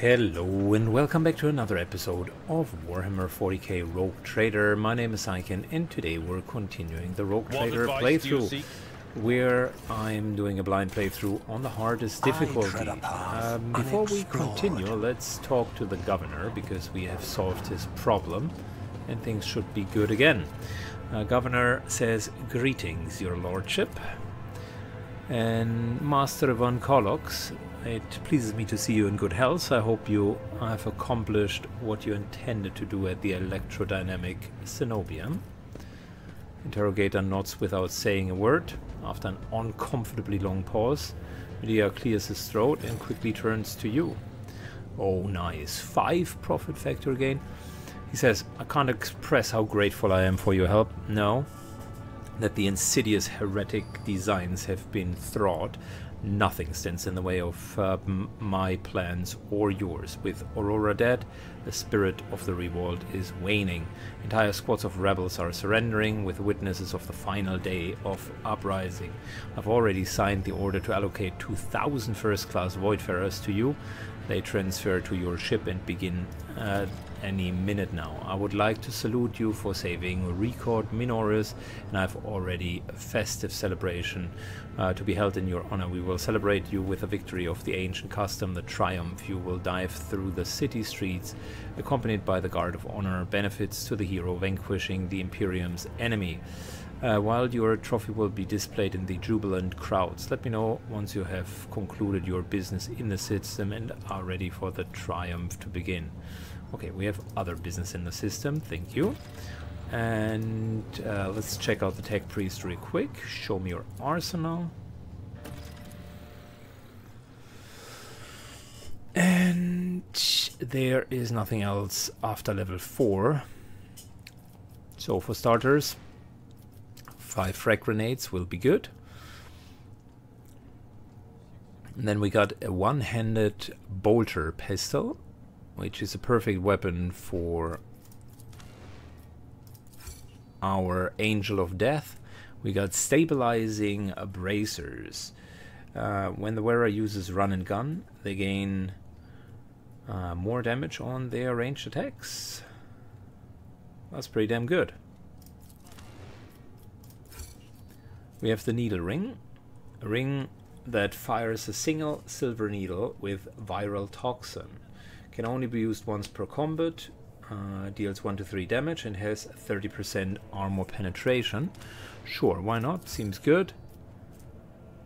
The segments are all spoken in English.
Hello and welcome back to another episode of Warhammer 40k Rogue Trader. My name is Syken and today we're continuing the Rogue What Trader advice do you playthrough where I'm doing a blind playthrough on the hardest difficulty. tread a path Um, before we continue, let's talk to the governor because we have solved his problem and things should be good again. Uh, governor says, Greetings, your lordship. And Master Von Kolox, it pleases me to see you in good health. I hope you have accomplished what you intended to do at the electrodynamic Cenobium. Interrogator nods without saying a word. After an uncomfortably long pause, Medea clears his throat and quickly turns to you. Oh, nice. Five profit factor gain. He says, I can't express how grateful I am for your help. No, that the insidious heretic designs have been thwarted, nothing stands in the way of uh, my plans or yours. With Aurora dead, the spirit of the revolt is waning. Entire squads of rebels are surrendering, with witnesses of the final day of uprising. I've already signed the order to allocate 2,000 first class Voidfarers to you. They transfer to your ship and begin uh, any minute now. I would like to salute you for saving Rykad Minoris, and I've already a festive celebration uh, to be held in your honor. We will celebrate you with a victory of the ancient custom, the triumph. You will dive through the city streets, accompanied by the Guard of Honor, benefits to the hero vanquishing the Imperium's enemy. Uh, while your trophy will be displayed in the jubilant crowds. Let me know once you have concluded your business in the system and are ready for the triumph to begin. Okay, we have other business in the system, thank you. And uh, let's check out the tech priest real quick. Show me your arsenal. And there is nothing else after level 4. So for starters, five frag grenades will be good. And then we got a one-handed bolter pistol, which is a perfect weapon for our Angel of Death. We got stabilizing bracers. Uh, when the wearer uses run and gun, they gain uh, more damage on their ranged attacks. That's pretty damn good. We have the needle ring, a ring that fires a single silver needle with viral toxin. Can only be used once per combat, uh, deals 1 to 3 damage, and has 30% armor penetration. Sure, why not? Seems good.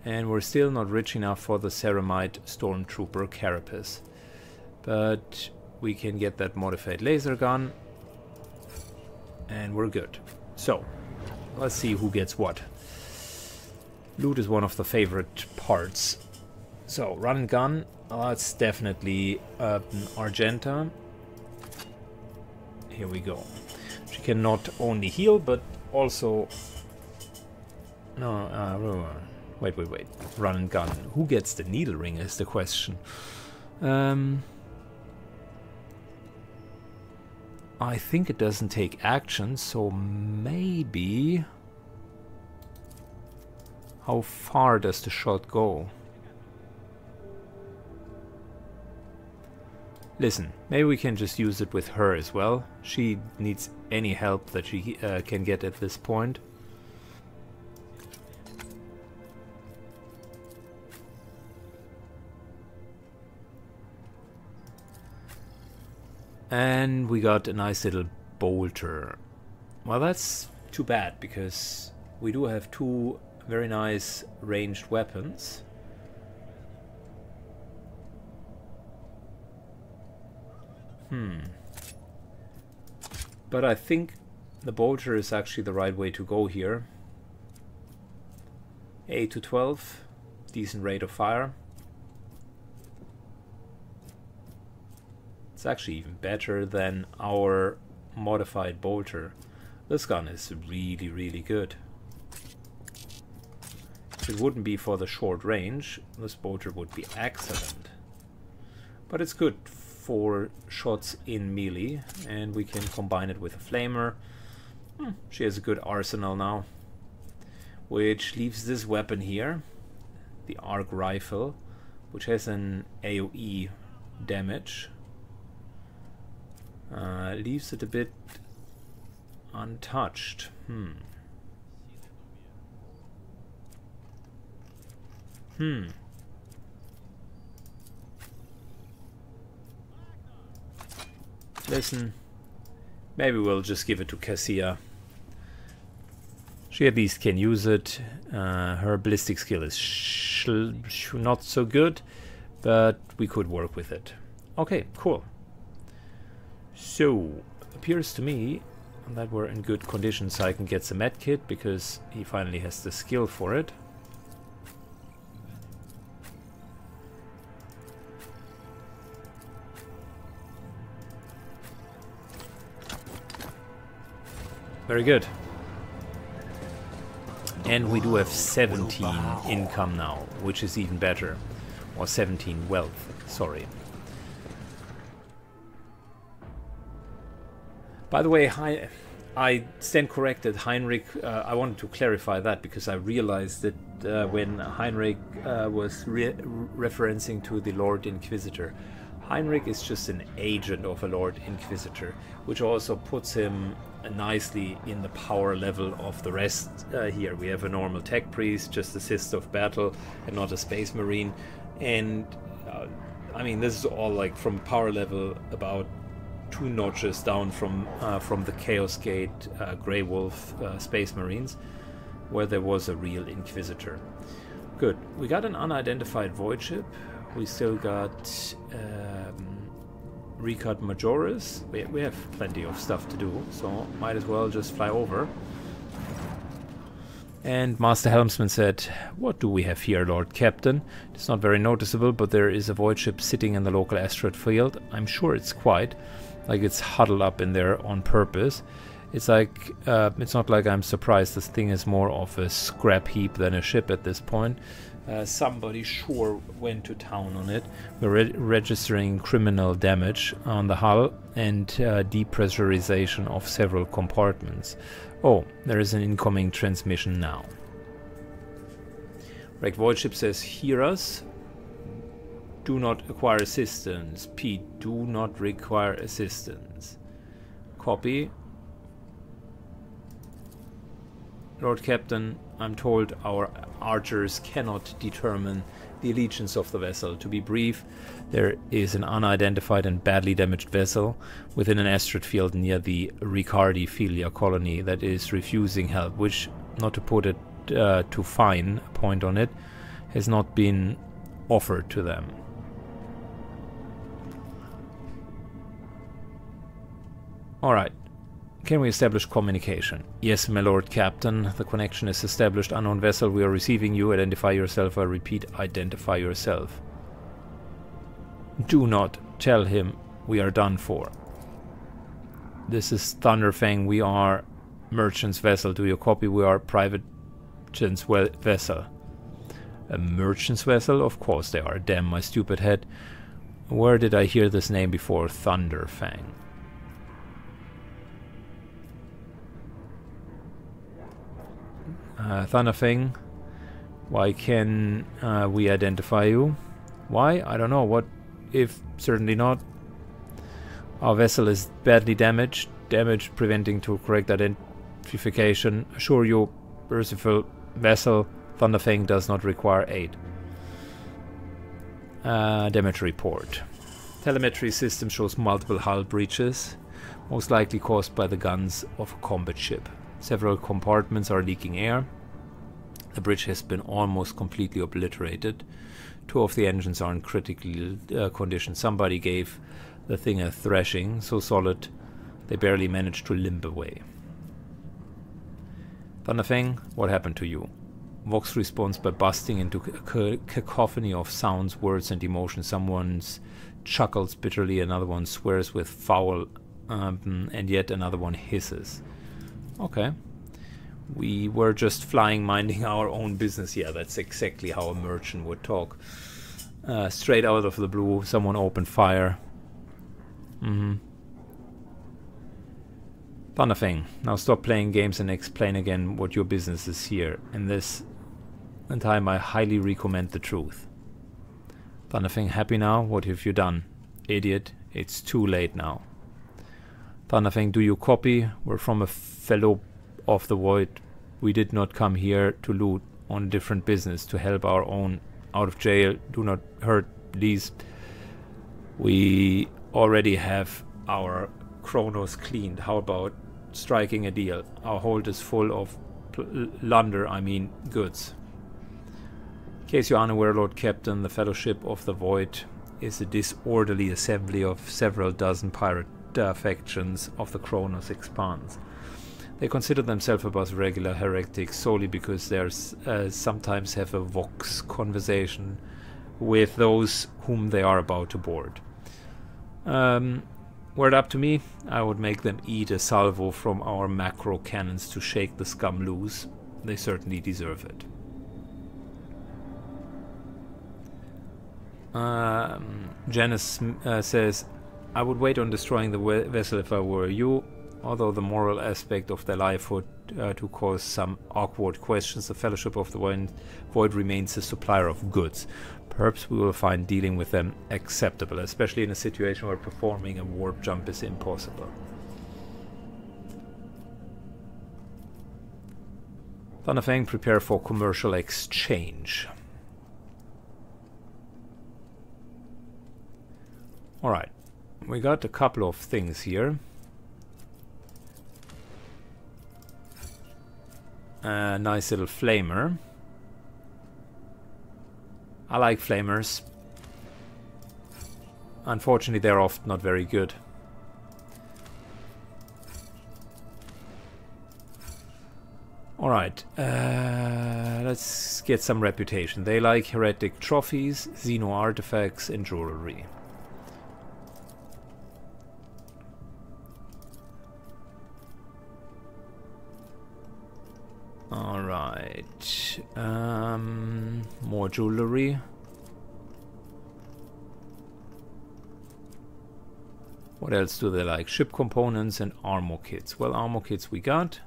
And we're still not rich enough for the Ceramite Stormtrooper Carapace. But we can get that modified laser gun, and we're good. So, let's see who gets what. Loot is one of the favorite parts. So, run and gun, oh, that's definitely uh, an Argenta. Here we go. She can not only heal, but also... No, uh, wait, wait, wait. Run and gun. Who gets the needle ring is the question. Um, I think it doesn't take action, so maybe... How far does the shot go? Listen, maybe we can just use it with her as well. She needs any help that she uh, can get at this point. And we got a nice little bolter. Well, that's too bad because we do have two very nice ranged weapons. Hmm. But I think the bolter is actually the right way to go here. 8 to 12, decent rate of fire. It's actually even better than our modified bolter. This gun is really, really good. If it wouldn't be for the short range, this bolter would be excellent. But it's good for shots in melee, and we can combine it with a flamer. Hmm, she has a good arsenal now. Which leaves this weapon here, the arc rifle, which has an AoE damage. Uh, leaves it a bit untouched. Hmm. Hmm. Listen, maybe we'll just give it to Cassia. She at least can use it. Uh, her ballistic skill is not so good, but we could work with it. Okay, cool. So, appears to me that we're in good condition so I can get the med kit because he finally has the skill for it. Very good. And we do have 17 income now, which is even better. Or 17 wealth, sorry. By the way, I, I stand corrected. Heinrich, uh, I wanted to clarify that because I realized that uh, when Heinrich uh, was re referencing to the Lord Inquisitor, Heinrich is just an agent of a Lord Inquisitor, which also puts him nicely in the power level of the rest uh, here. We have a normal tech priest, just a assist of battle, and not a space marine. And uh, I mean, this is all like from power level about two notches down from uh, from the Chaos Gate uh, Grey Wolf uh, Space Marines, where there was a real Inquisitor. Good. We got an unidentified void ship. We still got. Um, Rykad Majoris. We, we have plenty of stuff to do, so might as well just fly over. And Master Helmsman said, What do we have here, Lord Captain? It's not very noticeable, but there is a void ship sitting in the local asteroid field. I'm sure it's quiet, like it's huddled up in there on purpose. It's like, uh, it's not like I'm surprised this thing is more of a scrap heap than a ship at this point. Uh, somebody sure went to town on it. We're re registering criminal damage on the hull and uh, depressurization of several compartments. Oh, there is an incoming transmission now. Wrecked Void Ship says, Hear us. Do not acquire assistance. Pete, do not require assistance. Copy. Lord Captain, I'm told our archers cannot determine the allegiance of the vessel. To be brief, there is an unidentified and badly damaged vessel within an asteroid field near the Ricardi Filia colony that is refusing help, which, not to put it uh, too fine a point on it, has not been offered to them. Alright, can we establish communication? Yes, my lord captain. The connection is established. Unknown vessel, we are receiving you. Identify yourself. I repeat, identify yourself. Do not tell him we are done for. This is Thunderfang. We are merchant's vessel. Do you copy? We are private vessel. A merchant's vessel? Of course they are. Damn my stupid head. Where did I hear this name before? Thunderfang. Uh, Thunderfang, why can uh, we identify you? Why? I don't know. What if certainly not? Our vessel is badly damaged. Damage preventing to correct identification. Assure you, merciful vessel, Thunderfang does not require aid. Uh, damage report. Telemetry system shows multiple hull breaches, most likely caused by the guns of a combat ship. Several compartments are leaking air. The bridge has been almost completely obliterated. Two of the engines are in critical uh, condition. Somebody gave the thing a thrashing, so solid they barely managed to limp away. Thunderfang, what happened to you? Vox responds by busting into a cacophony of sounds, words, and emotions. Someone chuckles bitterly, another one swears with foul, um, and yet another one hisses. Okay. We were just flying, minding our own business. Yeah, that's exactly how a merchant would talk. Uh, straight out of the blue, someone opened fire. Mm-hmm. Thunderfang, now stop playing games and explain again what your business is here. In this time I highly recommend the truth. Thunderfang, happy now? What have you done? Idiot, it's too late now. Thunderfang, do you copy? We're from a fellow of the void. We did not come here to loot on different business to help our own out of jail. Do not hurt, these. We already have our Chronos cleaned. How about striking a deal? Our hold is full of plunder, I mean goods. In case you're unaware, Lord Captain, the Fellowship of the Void is a disorderly assembly of several dozen pirate uh, factions of the Koronus Expanse. They consider themselves above regular heretics solely because they uh, sometimes have a vox conversation with those whom they are about to board. Um, were it up to me, I would make them eat a salvo from our macro cannons to shake the scum loose. They certainly deserve it. Um, Janice uh, says, I would wait on destroying the vessel if I were you although the moral aspect of their life would uh, to cause some awkward questions, the Fellowship of the Void remains a supplier of goods. Perhaps we will find dealing with them acceptable, especially in a situation where performing a warp jump is impossible. Thunderfang, prepare for commercial exchange. Alright, we got a couple of things here. A nice little flamer. I like flamers. Unfortunately, they're often not very good. Alright, uh, let's get some reputation. They like heretic trophies, Xeno artifacts, and jewelry. Alright. Um, more jewelry. What else do they like? Ship components and armor kits. Well, armor kits we got.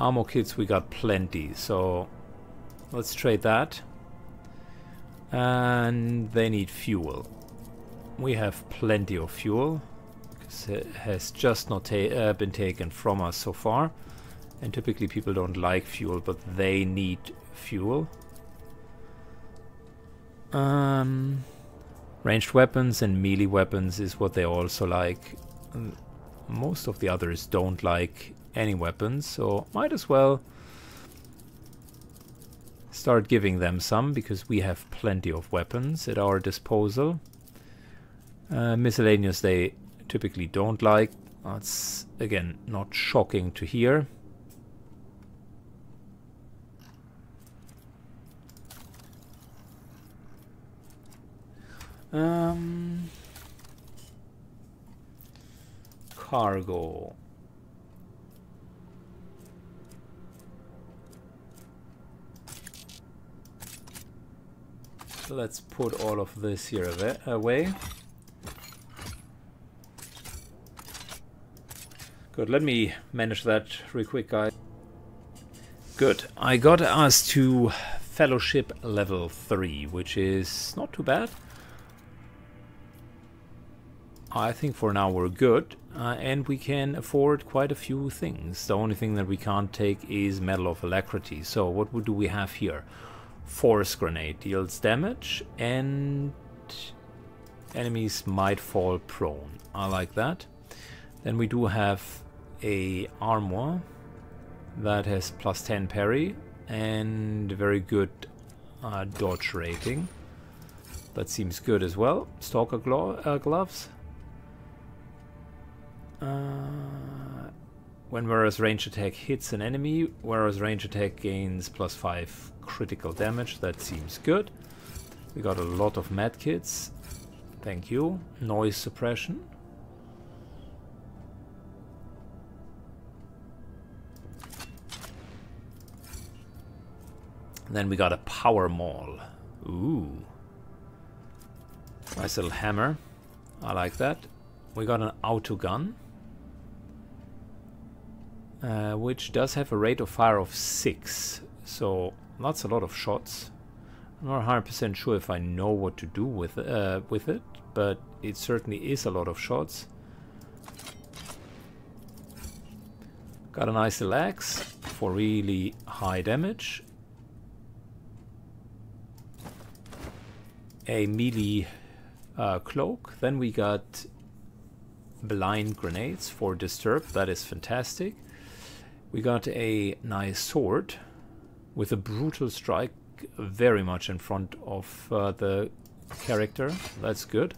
Armor kits we got plenty, so let's trade that. And they need fuel. We have plenty of fuel. because It has just not ta uh, been taken from us so far. And typically people don't like fuel, but they need fuel. Um, ranged weapons and melee weapons is what they also like. Most of the others don't like any weapons, so might as well start giving them some, because we have plenty of weapons at our disposal. Uh, miscellaneous they typically don't like. That's, again, not shocking to hear. Um, cargo. Let's put all of this here away. Good, let me manage that real quick, guys. Good, I got us to Fellowship level 3, which is not too bad. I think for now we're good, uh, and we can afford quite a few things. The only thing that we can't take is Medal of Alacrity. So what do we have here? Force Grenade deals damage and enemies might fall prone. I like that. Then we do have a armor that has plus 10 parry and very good uh, dodge rating. That seems good as well. Stalker glo uh, gloves. Uh, when whereas range attack hits an enemy, whereas range attack gains plus 5 critical damage, that seems good. We got a lot of medkits. Thank you. Noise suppression. then we got a power maul. Ooh. Nice little hammer. I like that. We got an auto gun. Uh, which does have a rate of fire of 6. So that's a lot of shots. I'm not 100% sure if I know what to do with, uh, with it, but it certainly is a lot of shots. Got a nice axe for really high damage. A melee uh, cloak. Then we got blind grenades for disturb. That is fantastic. We got a nice sword with a brutal strike very much in front of uh, the character. That's good.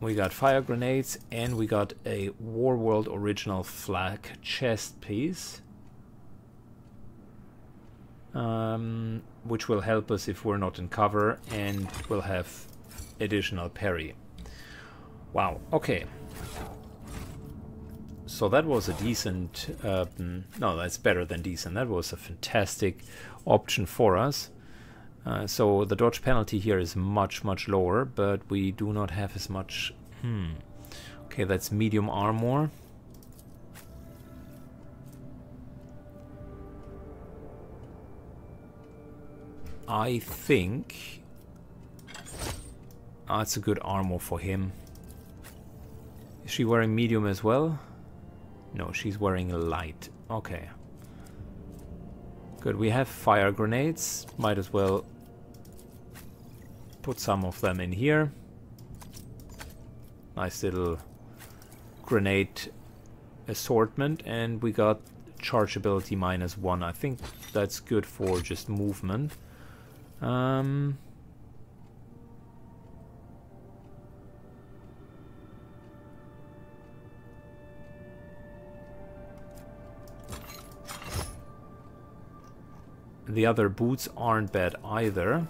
We got fire grenades and we got a Warworld original flak chest piece. Um, which will help us if we're not in cover and will have additional parry. Wow, okay. So that was a decent, uh, no, that's better than decent. That was a fantastic option for us. Uh, so the dodge penalty here is much, much lower, but we do not have as much... Hmm. Okay, that's medium armor. I think... That's a good armor for him. Is she wearing medium as well? No, she's wearing light. Okay. Good, we have fire grenades. Might as well put some of them in here. Nice little grenade assortment. And we got chargeability minus one. I think that's good for just movement. Um, The other boots aren't bad either.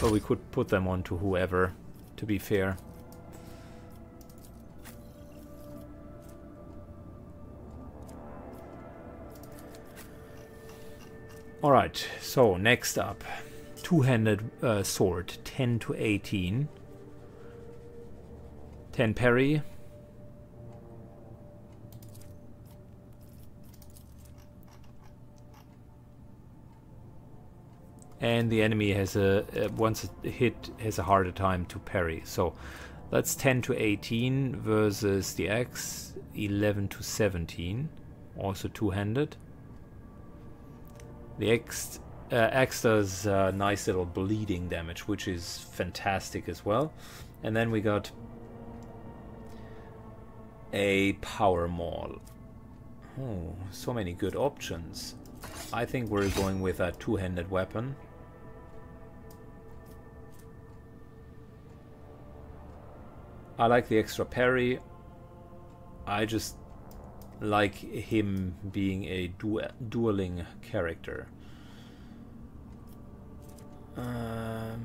But we could put them on to whoever, to be fair. Alright, so next up. Two-handed uh, sword, 10 to 18. 10 parry, and the enemy has a uh, once a hit has a harder time to parry. So that's 10 to 18 versus the X 11 to 17, also two-handed. The X uh, does uh, nice little bleeding damage, which is fantastic as well. And then we got a power maul. Oh, so many good options. I think we're going with a two-handed weapon. I like the extra parry. I just like him being a du dueling character. Um,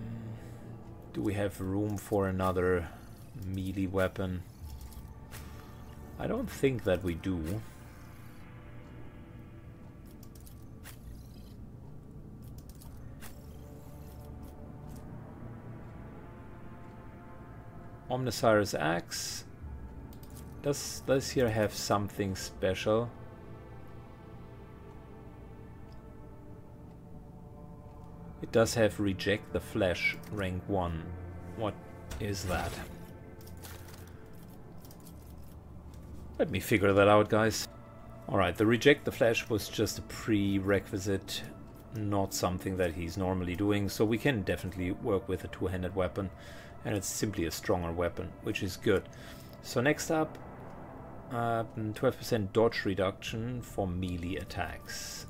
do we have room for another melee weapon? I don't think that we do. Omnissiah's axe. Does this here have something special? It does have reject the flesh rank 1. What is that? Let me figure that out, guys. Alright, the reject the flesh was just a prerequisite, not something that he's normally doing, so we can definitely work with a two-handed weapon and it's simply a stronger weapon, which is good. So next up, 12% uh, dodge reduction for melee attacks.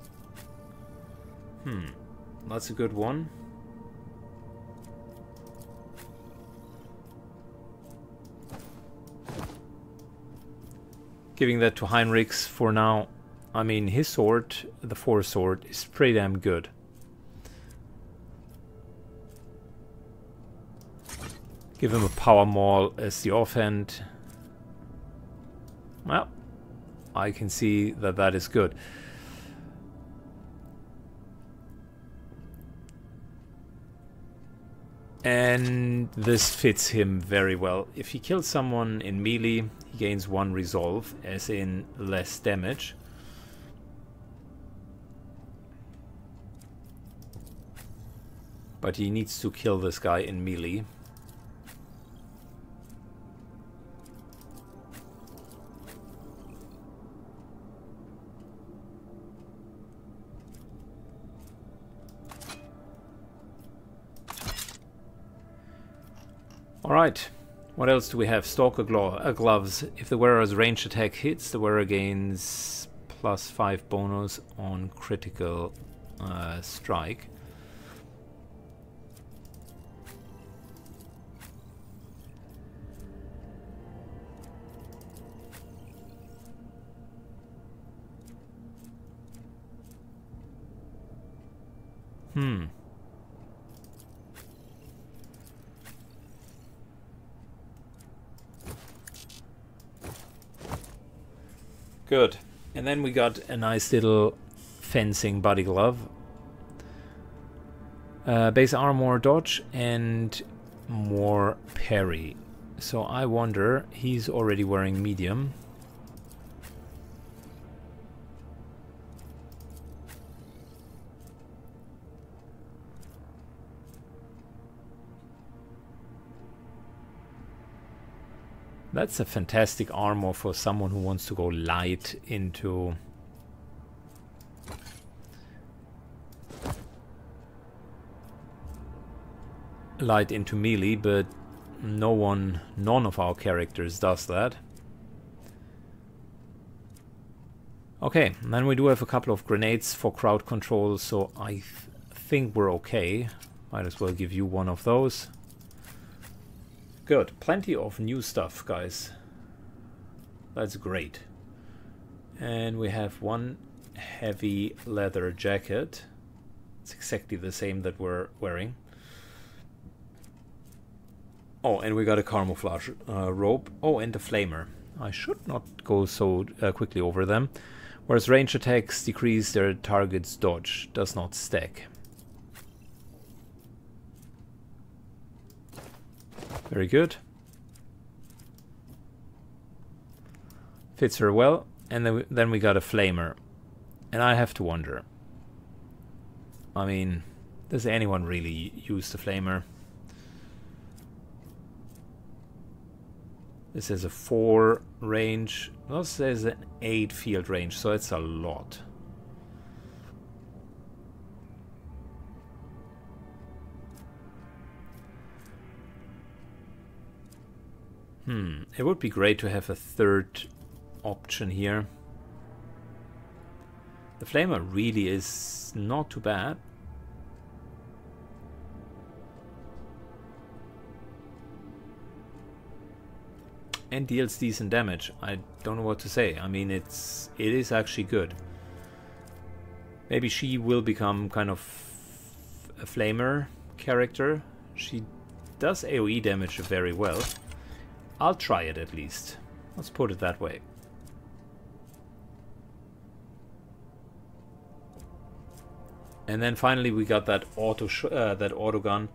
Hmm, that's a good one. Giving that to Heinrichs for now. I mean, his sword, the Force Sword, is pretty damn good. Give him a power maul as the offhand. Well, I can see that that is good. And this fits him very well. If he kills someone in melee, he gains one resolve, as in less damage. But he needs to kill this guy in melee. Alright, what else do we have? Stalker glo uh, gloves. If the wearer's range attack hits, the wearer gains plus 5 bonus on critical uh, strike. Hmm. Good. And then we got a nice little fencing body glove. Uh, base armor dodge and more parry. So I wonder, he's already wearing medium. That's a fantastic armor for someone who wants to go light into... Light into melee, but no one, none of our characters does that. Okay, then we do have a couple of grenades for crowd control, so I th think we're okay. Might as well give you one of those. Good. Plenty of new stuff, guys. That's great. And we have one heavy leather jacket. It's exactly the same that we're wearing. Oh, and we got a camouflage uh, robe. Oh, and a flamer. I should not go so uh, quickly over them. Whereas range attacks decrease their target's dodge, does not stack. Very good. Fits her well. And then we, then we got a flamer. And I have to wonder. I mean, does anyone really use the flamer? This is a 4 range. This is an 8 field range, so it's a lot. Hmm, it would be great to have a third option here. The flamer really is not too bad. And deals decent damage. I don't know what to say. I mean, it's it is actually good. Maybe she will become kind of a flamer character. She does AoE damage very well. I'll try it at least. Let's put it that way. And then finally we got that auto uh, that auto gun,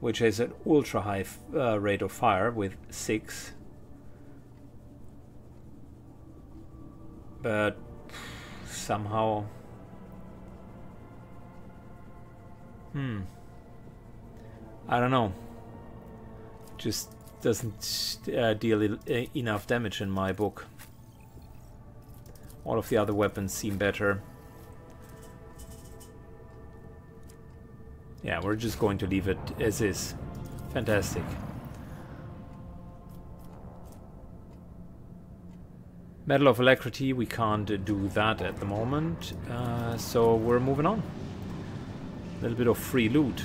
which has an ultra high uh, rate of fire with six. But somehow, hmm, I don't know. Just doesn't uh, deal enough damage in my book. All of the other weapons seem better. Yeah, we're just going to leave it as is. Fantastic. Medal of Alacrity, we can't do that at the moment, uh, so we're moving on. A little bit of free loot.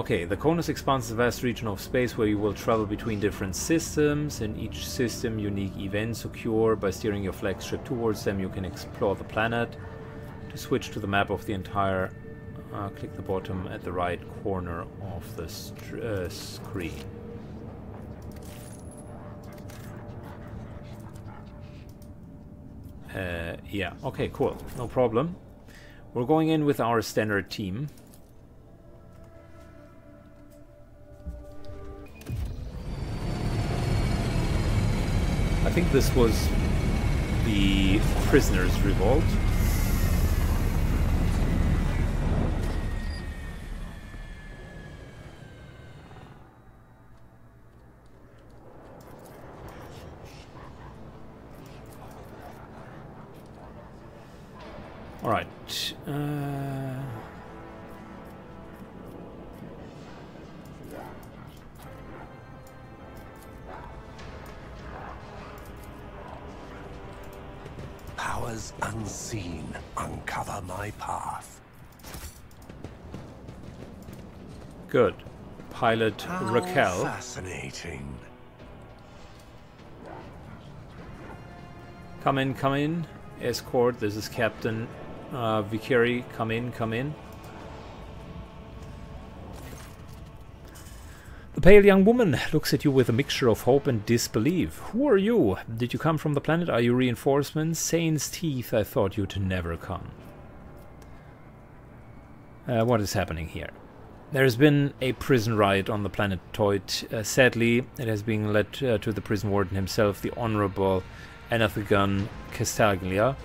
Okay, the Koronus Expanse a vast region of space where you will travel between different systems. In each system, unique events occur. By steering your flagship towards them, you can explore the planet. To switch to the map of the entire, uh, click the bottom at the right corner of the uh, screen. Uh, yeah, okay, cool. No problem. We're going in with our standard team. Think this was the prisoners' revolt. Pilot How Raquel. Fascinating. Come in, come in. Escort, this is Captain uh, Vicari. Come in, come in. The pale young woman looks at you with a mixture of hope and disbelief. Who are you? Did you come from the planet? Are you reinforcements? Saint's teeth, I thought you'd never come. Uh, what is happening here? There has been a prison riot on the planet Toit. Uh, sadly, it has been led uh, to the prison warden himself, the Honorable Anathagon Castaglia.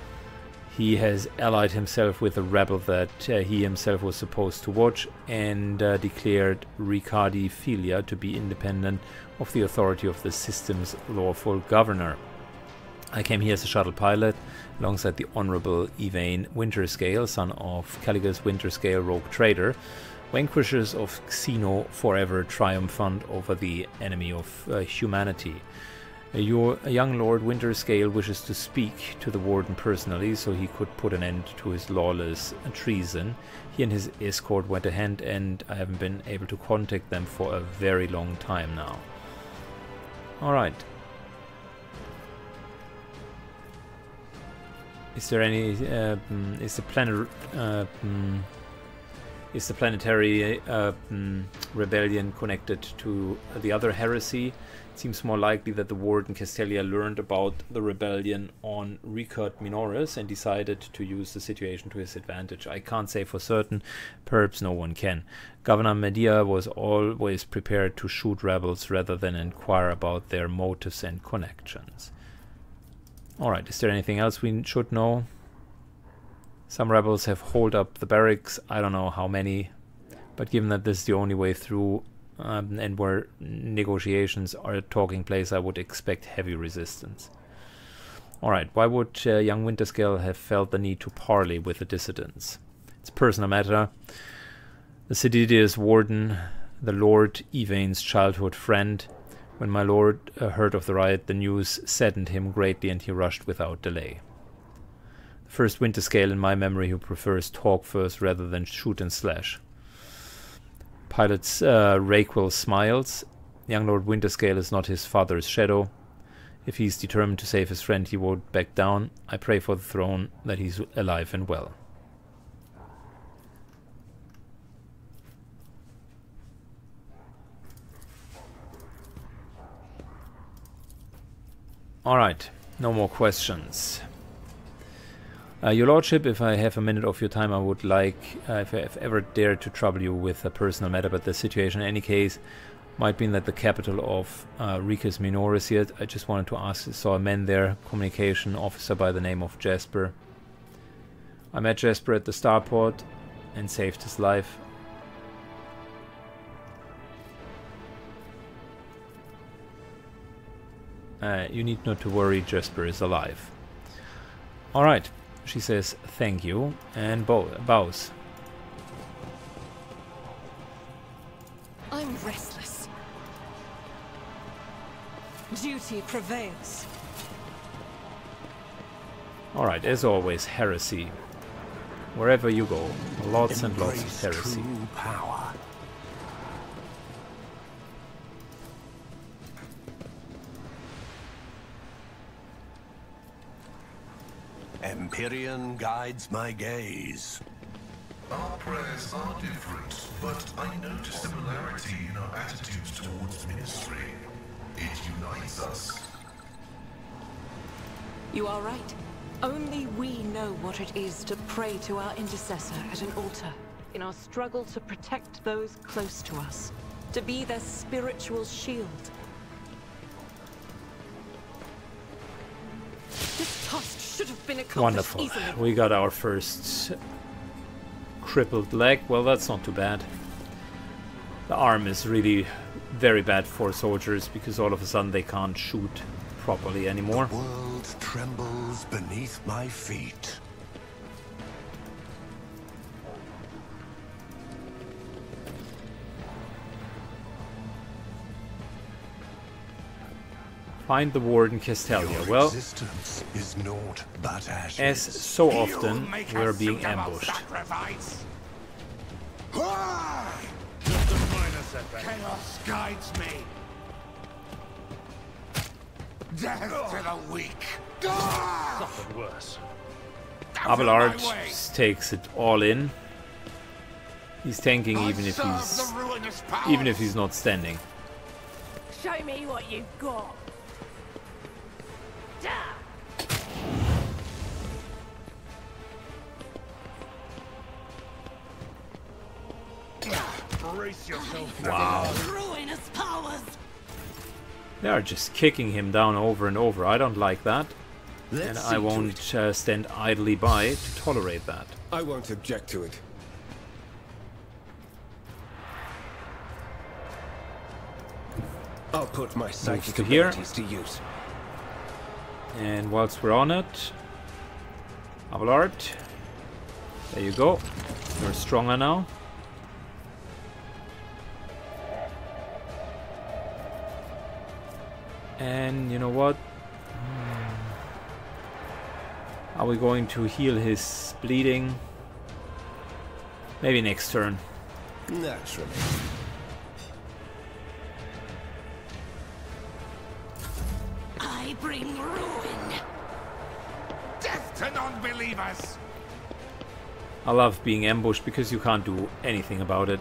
He has allied himself with a rebel that uh, he himself was supposed to watch and uh, declared Ricardi Filia to be independent of the authority of the system's lawful governor. I came here as a shuttle pilot alongside the Honorable Yvain Winterscale, son of Calligos Winterscale, rogue trader, vanquishers of Xeno forever triumphant over the enemy of uh, humanity. Uh, your young Lord Winterscale wishes to speak to the Warden personally so he could put an end to his lawless treason. He and his escort went ahead and I haven't been able to contact them for a very long time now. Alright. Is there any... Uh, mm, is the planet... Uh, mm, is the planetary uh, mm, rebellion connected to the other heresy? It seems more likely that the Warden Castelia learned about the rebellion on Rykad Minoris and decided to use the situation to his advantage. I can't say for certain, perhaps no one can. Governor Medea was always prepared to shoot rebels rather than inquire about their motives and connections. Alright, is there anything else we should know? Some rebels have holed up the barracks, I don't know how many, but given that this is the only way through um, and where negotiations are a talking place, I would expect heavy resistance. Alright, why would uh, young Winterscale have felt the need to parley with the dissidents? It's a personal matter. The Sedidious Warden, the Lord Yvain's childhood friend, when my lord uh, heard of the riot, the news saddened him greatly and he rushed without delay. First Winterscale in my memory who prefers talk first rather than shoot and slash. Pilot uh, Raquel smiles. Young Lord Winterscale is not his father's shadow. If he's determined to save his friend, he won't back down. I pray for the throne that he's alive and well. Alright, no more questions. Uh, your Lordship, if I have a minute of your time, I would like, uh, if I have ever dared to trouble you with a personal matter, but the situation in any case might mean that the capital of uh, Rykad Minoris yet. I just wanted to ask, saw a man there, communication officer by the name of Jasper. I met Jasper at the starport and saved his life. Uh, you need not to worry, Jasper is alive. Alright, she says thank you and bow bows. I'm restless. Duty prevails. Alright, as always, heresy. Wherever you go, lots and lots of heresy. true power. Empyrean guides my gaze. Our prayers are different, but I notice a similarity in our attitudes towards ministry. It unites us. You are right. Only we know what it is to pray to our intercessor at an altar in our struggle to protect those close to us, to be their spiritual shield. Wonderful. easily. We got our first crippled leg. Well, that's not too bad. The arm is really very bad for soldiers because all of a sudden they can't shoot properly anymore. The World trembles beneath my feet. Find the warden Castelia. Your Well, existence is naught but ashes. as so often, we're being ambushed. Chaos guides me. Death to the weak. Ah! Abelard takes it all in. He's tanking even if he's even if he's not standing. Show me what you've got. Wow. Ruinous powers! They are just kicking him down over and over. I don't like that. And I won't uh, stand idly by to tolerate that. I won't object to it. I'll put my psychic to here. abilities to use. And whilst we're on it, Abelard, there you go. You're stronger now. And you know what? Hmm. Are we going to heal his bleeding? Maybe next turn. Naturally. I love being ambushed because you can't do anything about it.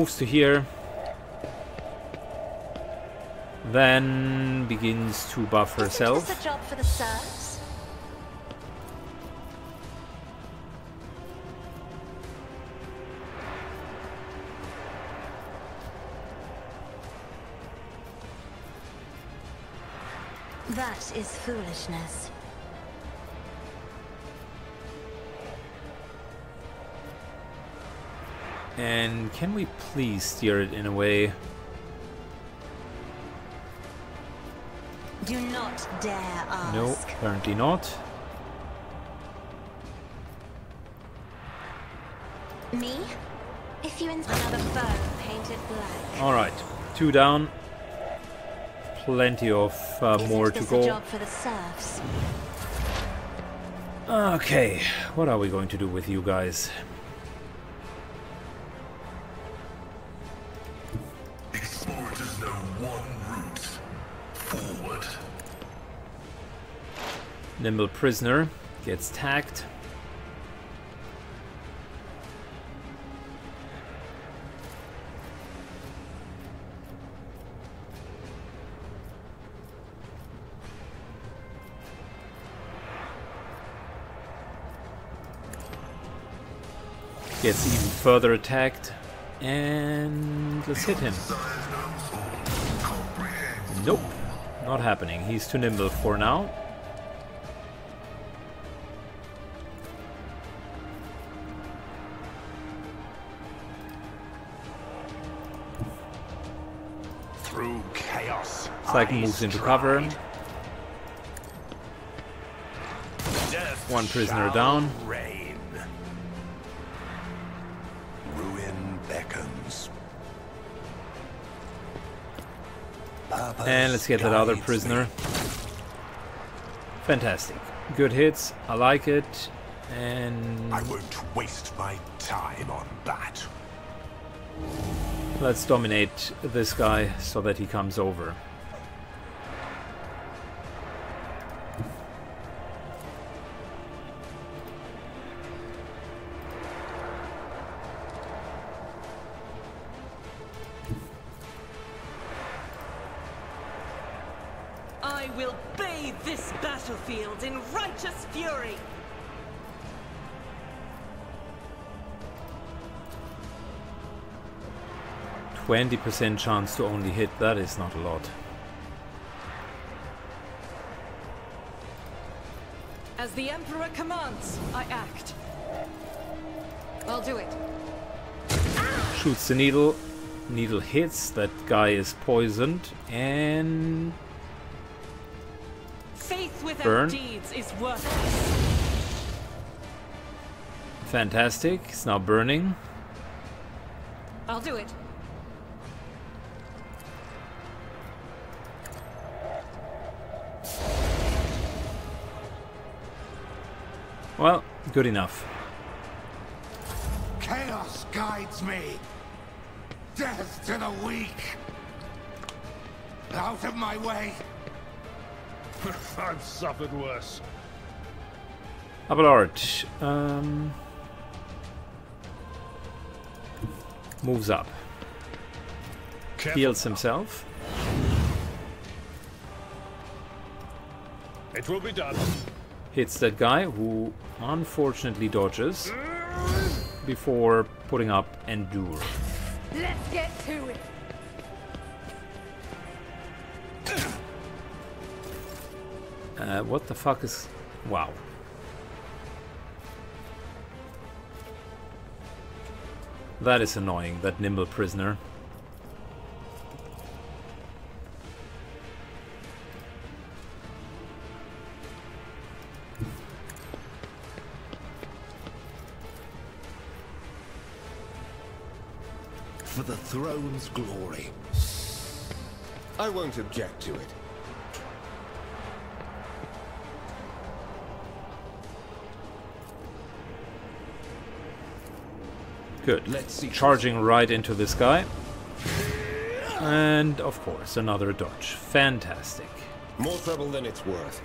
Moves to here. Then begins to buff herself. this a job for the serfs? That is foolishness. And can we please steer it in a way? Do not dare ask. No, apparently not. Me? If you another foe painted black. Alright, two down. Plenty of uh, more to go. job for the serfs? Okay, what are we going to do with you guys? Nimble prisoner gets tagged. Gets even further attacked. And let's hit him. Nope, not happening. He's too nimble for now. I moves into cover. One prisoner down. Reign. Ruin beckons. Purpose And let's get that other prisoner. Fantastic. Good hits. I like it. And I won't waste my time on that. let's dominate this guy so that he comes over. 20% chance to only hit, that is not a lot. As the Emperor commands, I act. I'll do it. Shoots the needle. Needle hits. That guy is poisoned. And... Faith without Burn. deeds is worthless. Fantastic. It's now burning. I'll do it. Good enough. Chaos guides me. Death to the weak. Out of my way. I've suffered worse. Abelard um, moves up, Careful. heals himself. It will be done. Hits that guy who unfortunately dodges before putting up endure. Let's get to it. Uh, what the fuck is... Wow. That is annoying, that nimble prisoner. Glory. I won't object to it. Good. Let's see. Charging right into this guy. And, of course, another dodge. Fantastic. More trouble than it's worth.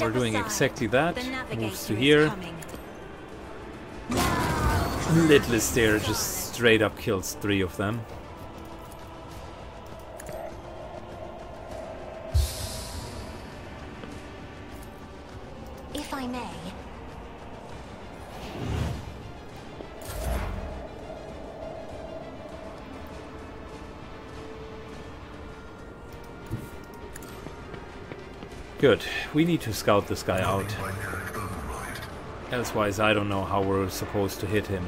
We're doing exactly that. Moves to here. Littlest there just straight up kills three of them. If I may, Good. We need to scout this guy out. Elsewise, I don't know how we're supposed to hit him.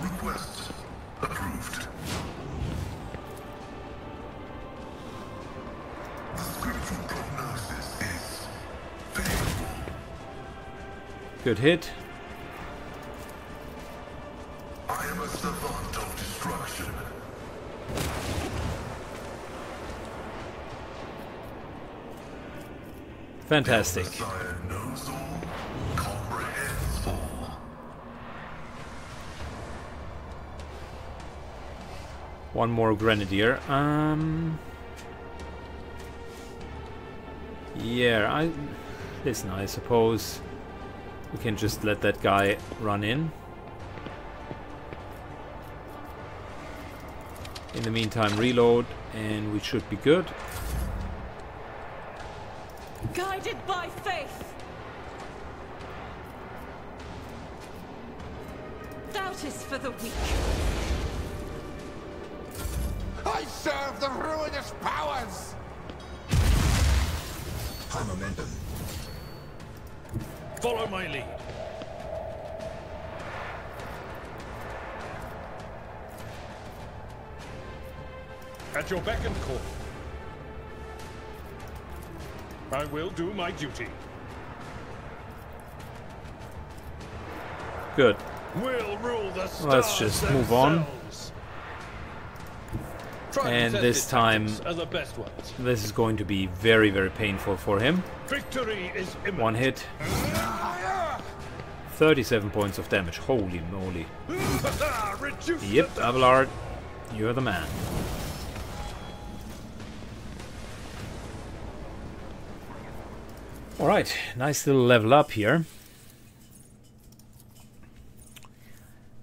Request approved. The spiritual prognosis is favorable. Good hit. Fantastic. One more grenadier. Um. Yeah, I. Listen, I suppose we can just let that guy run in. In the meantime, reload, and we should be good. Guided by faith. Doubt is for the weak. I serve the ruinous powers! High momentum. Follow my lead. At your beck and call. I will do my duty. Good. We'll rule the stars Let's just move on. And this time- are the best ones. This is going to be very, very painful for him. Victory is imminent. One hit. 37 points of damage. Holy moly. Yep, Abelard, you're the man. Alright, nice little level up here.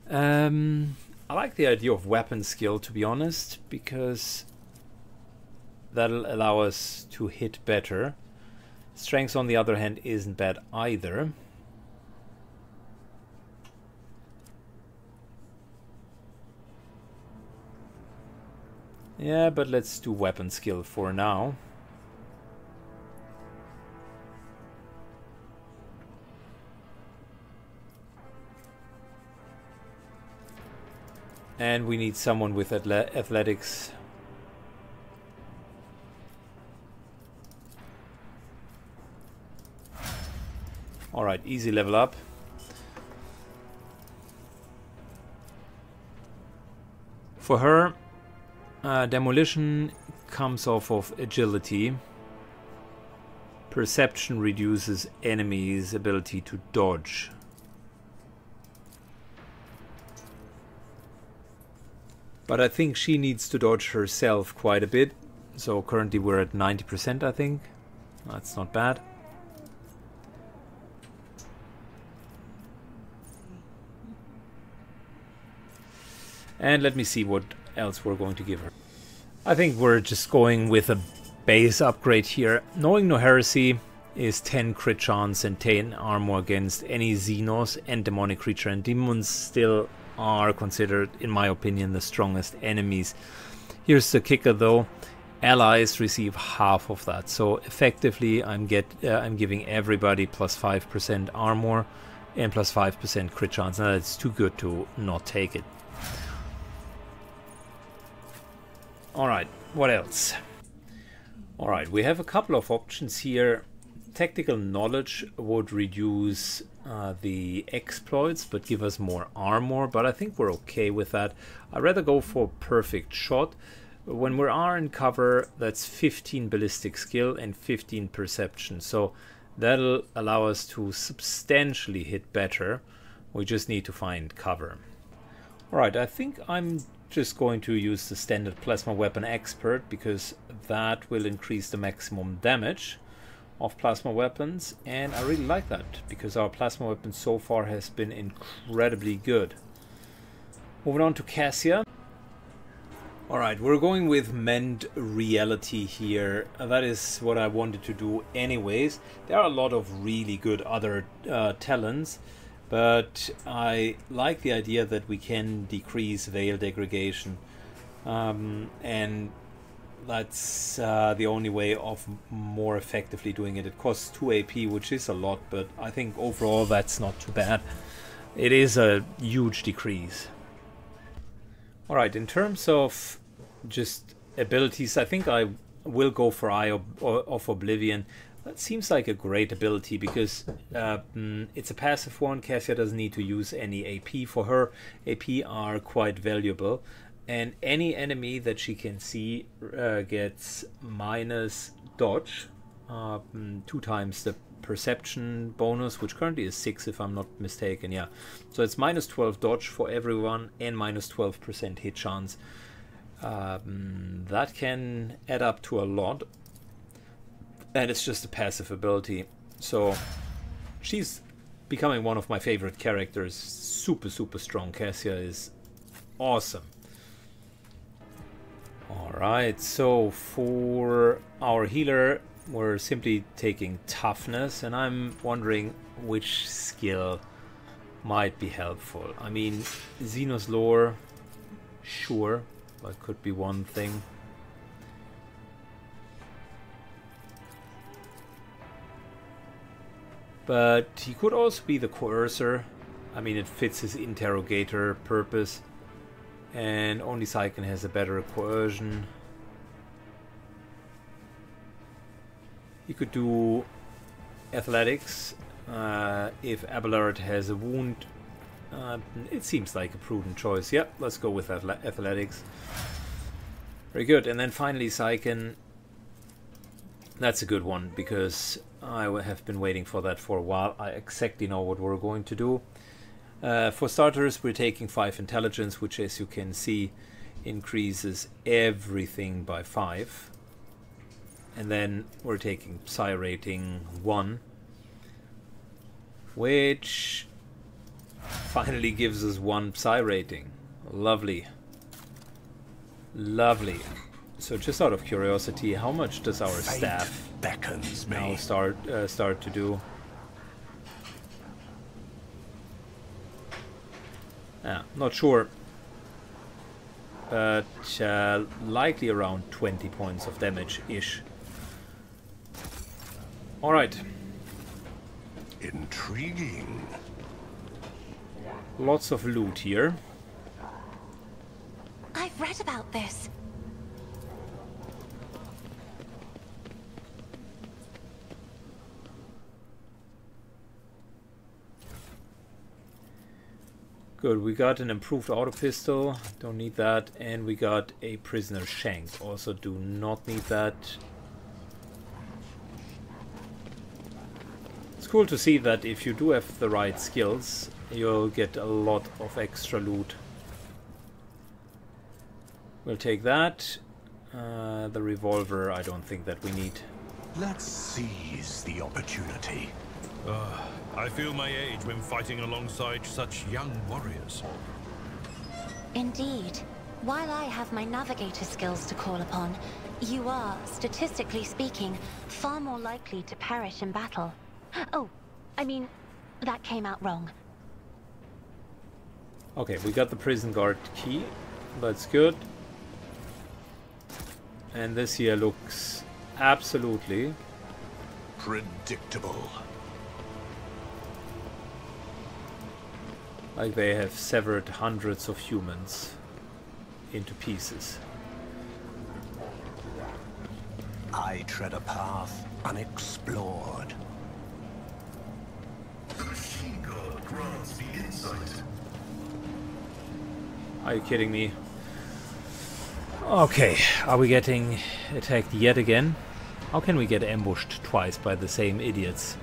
Um, I like the idea of weapon skill, to be honest, because that'll allow us to hit better. Strength, on the other hand, isn't bad either. Yeah, but let's do weapon skill for now. And we need someone with athletics. Alright, easy level up. For her, uh, demolition comes off of agility. Perception reduces enemies' ability to dodge. But I think she needs to dodge herself quite a bit. So currently we're at 90%, I think. That's not bad. And let me see what else we're going to give her. I think we're just going with a base upgrade here. Knowing No Heresy is 10 crit chance and 10 armor against any Xenos and demonic creature. And demons still are considered, in my opinion, the strongest enemies. Here's the kicker though. Allies receive half of that, so effectively, I'm get uh, I'm giving everybody plus five percent armor and plus plus five percent crit chance. Now it's too good to not take it. Alright, what else? Alright, we have a couple of options here. Tactical knowledge would reduce uh, the exploits but give us more armor, but I think we're okay with that. I'd rather go for perfect shot. When we are in cover, that's 15 ballistic skill and 15 perception, so that'll allow us to substantially hit better. We just need to find cover. Alright, I think I'm just going to use the standard plasma weapon expert because that will increase the maximum damage of plasma weapons and I really like that because our plasma weapon so far has been incredibly good. Moving on to Cassia. Alright, we're going with Mend Reality here. Uh, That is what I wanted to do anyways. There are a lot of really good other uh, talents, but I like the idea that we can decrease Veil Degradation. Um, and that's uh, the only way of more effectively doing it. It costs 2 AP, which is a lot, but I think overall that's not too bad. It is a huge decrease. Alright, in terms of just abilities, I think I will go for Eye of, Oblivion. That seems like a great ability because uh, it's a passive one. Cassia doesn't need to use any AP for her. AP are quite valuable. And any enemy that she can see uh, gets minus dodge, mm, two times the perception bonus, which currently is 6 if I'm not mistaken, yeah. So it's minus 12 dodge for everyone and minus 12% hit chance. Um, that can add up to a lot. And it's just a passive ability. So she's becoming one of my favorite characters. Super, super strong. Cassia is awesome. Alright, so for our healer, we're simply taking toughness, and I'm wondering which skill might be helpful. I mean, Xenos lore, sure, that could be one thing. But he could also be the coercer. I mean, it fits his interrogator purpose. And only Syken has a better coercion. You could do athletics. Uh, if Abelard has a wound, uh, it seems like a prudent choice. Yep, let's go with athletics. Very good. And then finally, Syken. That's a good one because I have been waiting for that for a while. I exactly know what we're going to do. Uh, for starters, we're taking 5 intelligence, which as you can see increases everything by 5. And then we're taking Psi rating 1, which finally gives us 1 Psi rating. Lovely. Lovely. So just out of curiosity, how much does our Fate staff beckons me. start uh, start to do? Yeah, not sure. But uh, likely around 20 points of damage-ish. Alright, Intriguing. lots of loot here. I've read about this. Good, we got an improved auto pistol, don't need that, and we got a prisoner shank, also do not need that. It's cool to see that if you do have the right skills, you'll get a lot of extra loot. We'll take that. Uh, the revolver, I don't think that we need. Let's seize the opportunity. I feel my age when fighting alongside such young warriors. Indeed. While I have my navigator skills to call upon, you are, statistically speaking, far more likely to perish in battle. Oh, I mean, that came out wrong. Okay, we got the prison guard key. That's good. And this here looks absolutely Predictable. Like they have severed hundreds of humans into pieces. I tread a path unexplored. The machine guard grants the insight. Are you kidding me? Okay, are we getting attacked yet again? How can we get ambushed twice by the same idiots?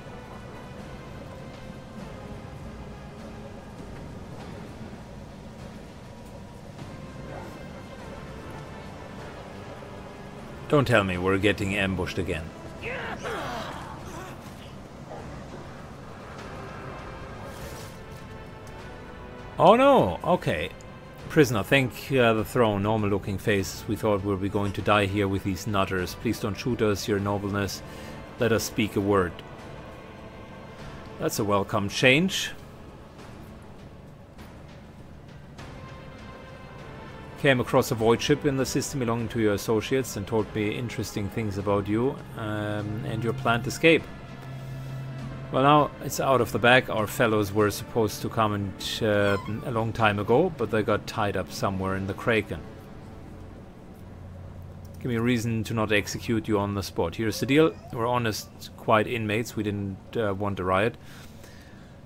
Don't tell me we're getting ambushed again. Oh no, okay. Prisoner, thank uh, the throne, normal looking face. We thought we were going to die here with these nutters. Please don't shoot us, your nobleness. Let us speak a word. That's a welcome change. Came across a void ship in the system belonging to your associates and told me interesting things about you um, and your planned escape. Well, now it's out of the bag. Our fellows were supposed to come and, uh, a long time ago, but they got tied up somewhere in the Kraken. Give me a reason to not execute you on the spot. Here's the deal. We're honest, quiet inmates. We didn't uh, want a riot.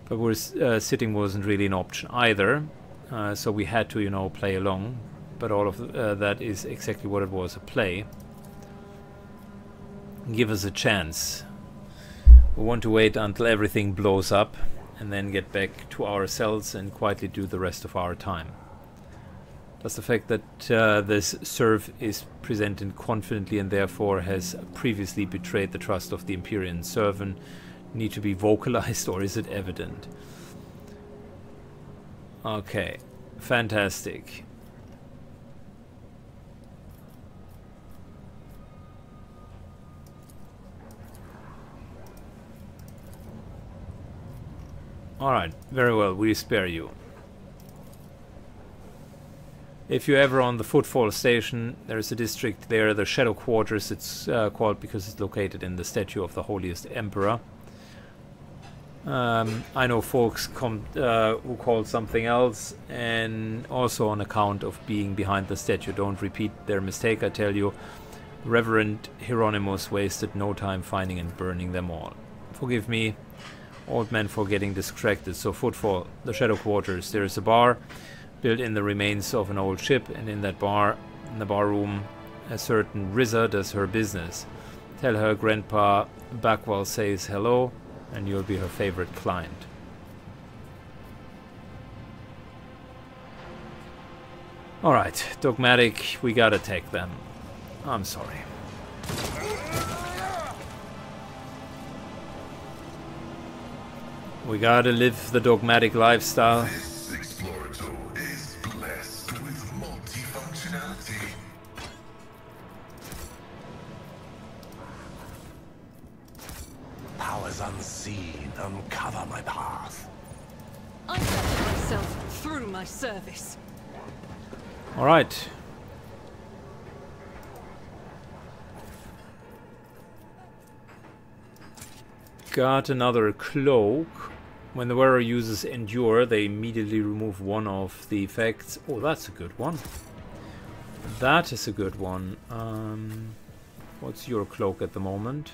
But we're, uh, sitting wasn't really an option either. Uh, so we had to, you know, play along. But all of uh, that is exactly what it was, a play. Give us a chance. We want to wait until everything blows up and then get back to our cells and quietly do the rest of our time. Does the fact that uh, this serf is presented confidently and therefore has previously betrayed the trust of the Empyrean servant need to be vocalized or is it evident? Okay, fantastic. Alright, very well, we spare you. If you're ever on the Footfall Station, there's a district there, the Shadow Quarters, it's uh, called because it's located in the statue of the Holiest Emperor. Um, I know folks uh, who call something else, and also on account of being behind the statue. Don't repeat their mistake, I tell you. Reverend Hieronymus wasted no time finding and burning them all. Forgive me, old man, for getting distracted. So, footfall, the Shadow Quarters. There is a bar built in the remains of an old ship, and in that bar, in the bar room, a certain Rizza does her business. Tell her Grandpa Backwell says hello, and you'll be her favorite client. Alright, Dogmatic, we gotta take them. I'm sorry. We gotta live the dogmatic lifestyle. This Explorator is blessed with multifunctionality. Powers unseen uncover my path. I better myself through my service. Alright. Got another cloak. When the wearer uses Endure, they immediately remove one of the effects. Oh, that's a good one. That is a good one. Um, what's your cloak at the moment?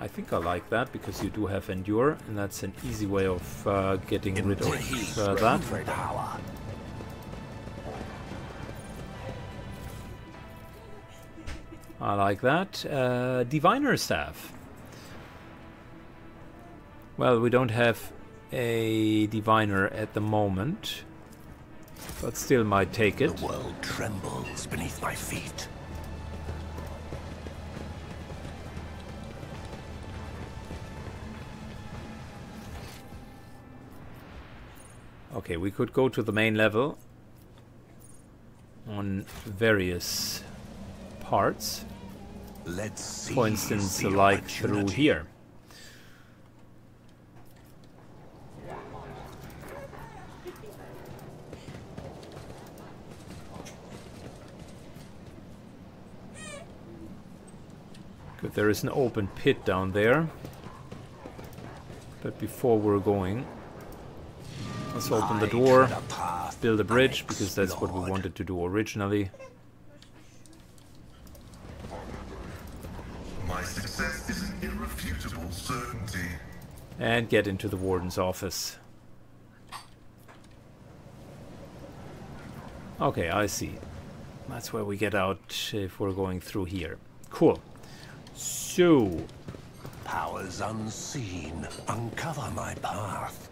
I think I like that because you do have Endure, and that's an easy way of uh, getting rid of uh, that. I like that. Uh, Diviner Staff. Well, we don't have a Diviner at the moment, but still might take it. The world trembles beneath my feet. Okay, we could go to the main level on various parts. Let's see. For instance, like through here. Good, there is an open pit down there. But before we're going, let's open the door, build a bridge, because that's what we wanted to do originally. My success is an irrefutable certainty. and get into the warden's office. Okay, I see. That's where we get out if we're going through here. Cool. So, Powers unseen uncover my path.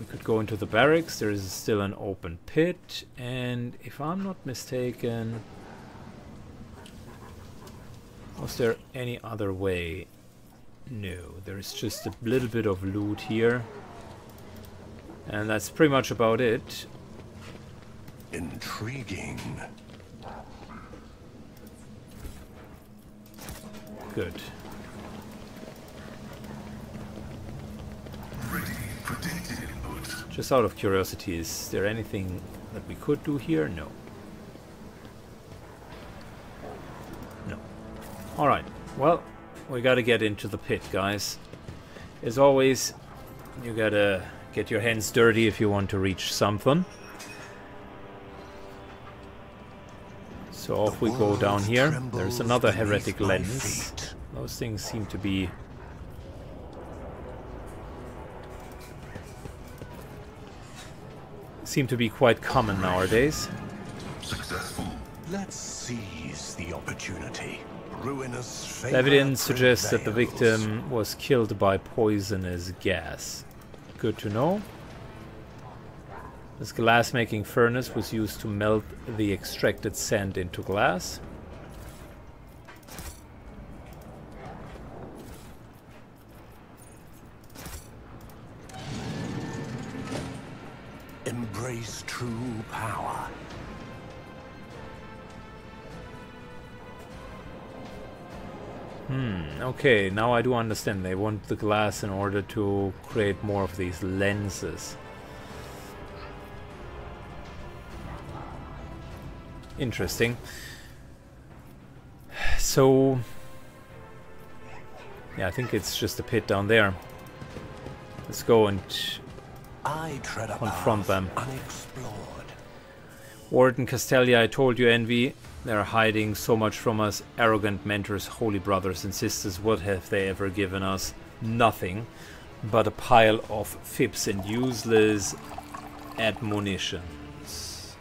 we could go into the barracks. There is still an open pit. And if I'm not mistaken... Was there any other way? No, there's just a little bit of loot here. And that's pretty much about it. Intriguing. Good. Just out of curiosity, is there anything that we could do here? No. No. Alright, well, we gotta get into the pit, guys. As always, you gotta get your hands dirty if you want to reach something. So off we go down here. There's another heretic lens. Those things seem to be seem to be quite common nowadays. Successful. Let's seize the opportunity. Ruinous. The evidence suggests that the victim was killed by poisonous gas. Good to know. This glass-making furnace was used to melt the extracted sand into glass. True power. Hmm, Okay, now I do understand. They want the glass in order to create more of these lenses. Interesting. So... Yeah, I think it's just a pit down there. Let's go and Confront them. unexplored. Warden Castelia, I told you, Envy. They're hiding so much from us. Arrogant mentors, holy brothers and sisters, what have they ever given us? Nothing but a pile of fibs and useless admonitions.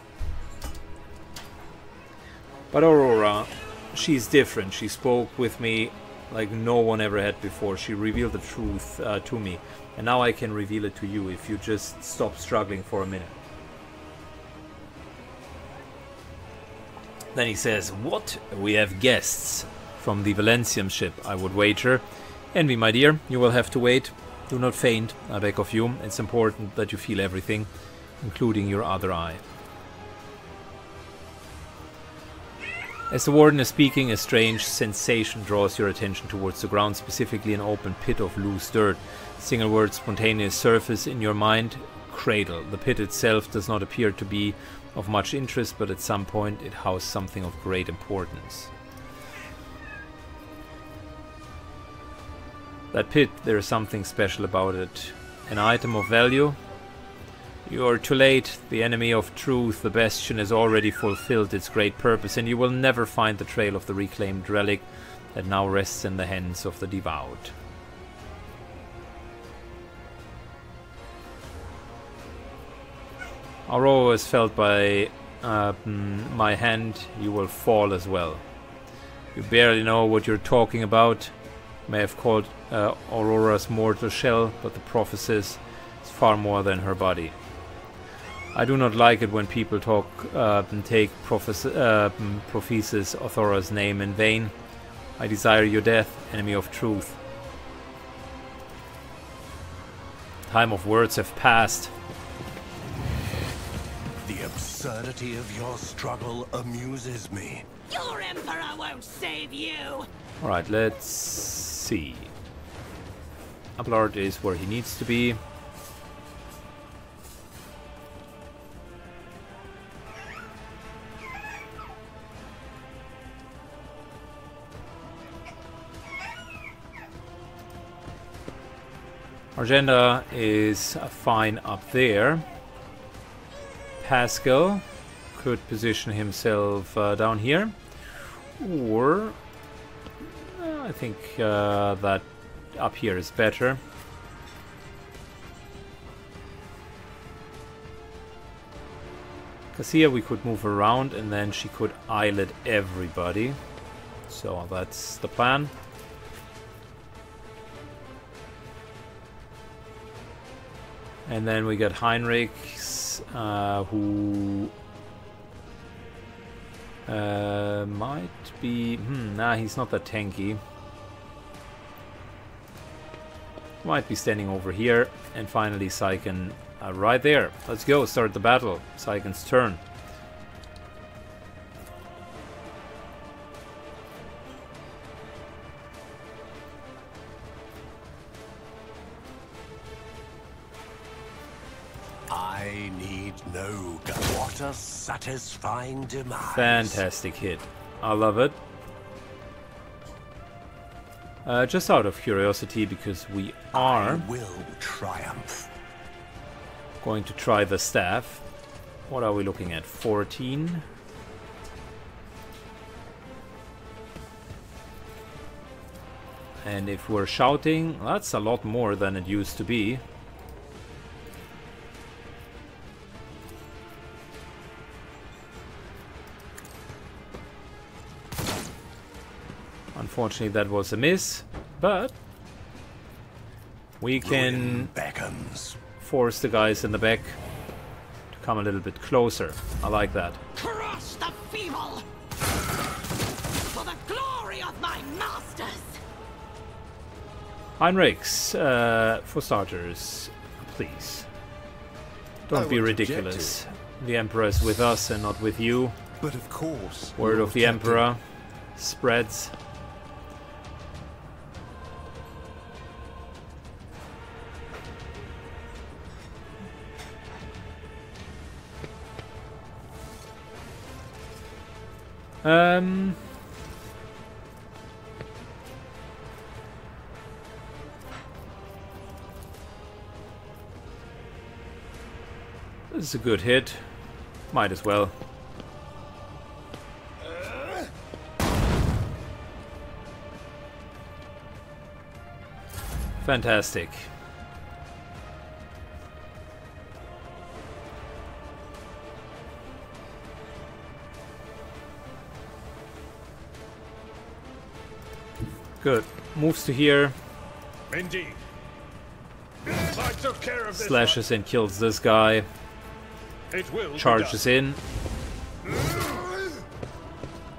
But Aurora, she's different. She spoke with me like no one ever had before. She revealed the truth uh, to me. And now I can reveal it to you if you just stop struggling for a minute. Then he says, What? We have guests from the Valancius ship, I would wager. Envy, my dear, you will have to wait. Do not faint, I beg of you. It's important that you feel everything, including your other eye. As the warden is speaking, a strange sensation draws your attention towards the ground, specifically an open pit of loose dirt. Single word spontaneous surface in your mind cradle. The pit itself does not appear to be of much interest, but at some point it housed something of great importance. That pit, there is something special about it. An item of value? You are too late. The enemy of truth, the Bastion, has already fulfilled its great purpose, and you will never find the trail of the reclaimed relic that now rests in the hands of the devout. Aurora is felt by uh, my hand, you will fall as well. You barely know what you're talking about. May have called uh, Aurora's mortal shell, but the prophecies is far more than her body. I do not like it when people talk uh, and take uh, prophecies Aurora's name in vain. I desire your death, enemy of truth. Time of words have passed. The absurdity of your struggle amuses me. Your Emperor won't save you! Alright, let's see. Abelard is where he needs to be. Argenta is fine up there. Pasqal could position himself uh, down here. Or uh, I think uh, that up here is better. Cassia we could move around and then she could eyelid everybody. So that's the plan. And then we got Uh, who uh, might be... Hmm, nah, he's not that tanky. Might be standing over here. And finally Syken uh, right there. Let's go, start the battle. Syken's turn. No gun. What a satisfying demise. Fantastic hit. I love it. Uh, just out of curiosity, because we are I will triumph. going to try the staff. What are we looking at? 14? And if we're shouting, that's a lot more than it used to be. Unfortunately, that was a miss, but we can Ruin beckons. force the guys in the back to come a little bit closer. I like that. Crush the feeble! For the glory of my masters! Heinrix, uh, for starters, please. Don't I be won't object to ridiculous. The Emperor is with us and not with you. But of course. Word of the Captain, Emperor spreads. Um, this is a good hit. Might as well. Fantastic. Good. Moves to here, Indeed. I took care of this. slashes and kills this guy. It will charges in.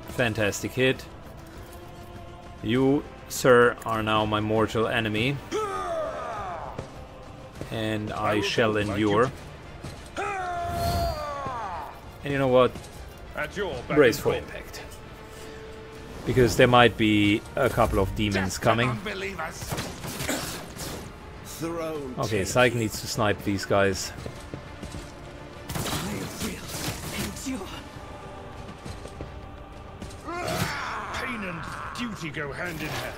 Fantastic hit. You, sir, are now my mortal enemy. And I will shall endure. And you know what? At your beck Brace for impact. Because there might be a couple of demons coming. Okay, take. Syke needs to snipe these guys. I will endure. Pain and duty go hand in hand.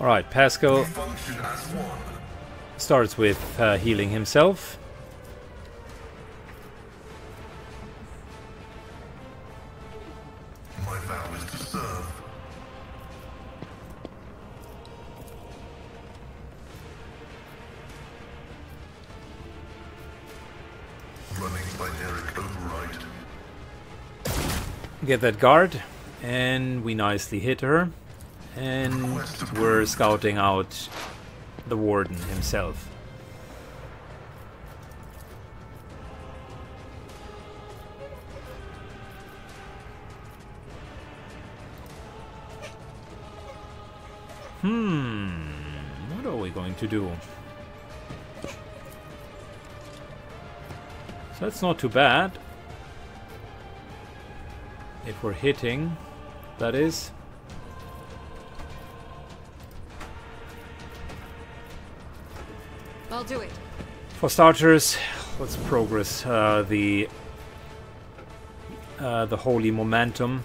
Alright, Pasqal Function as one. starts with uh, healing himself. Get that guard. And we nicely hit her. And we're scouting out the warden himself. Hmm, what are we going to do? So that's not too bad. If we're hitting, that is. I'll do it. For starters, let's progress uh, the uh, the holy momentum.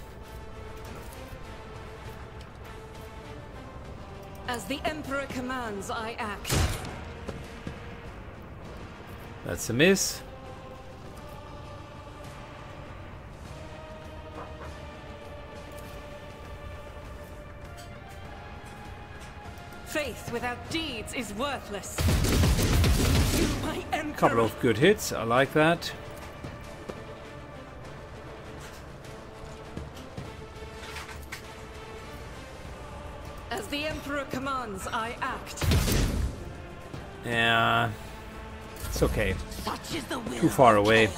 As the Emperor commands, I act. That's a miss. Without deeds is worthless. You, my Couple of good hits. I like that. As the Emperor commands, I act. Yeah, it's okay. Such is the will Too far away.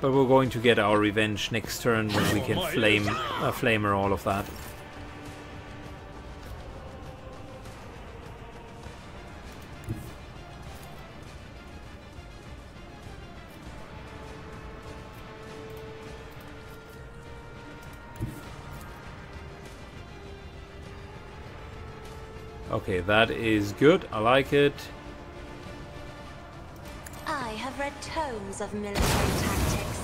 But we're going to get our revenge next turn when we can flame uh, flamer all of that. That is good. I like it. I have read tomes of military tactics.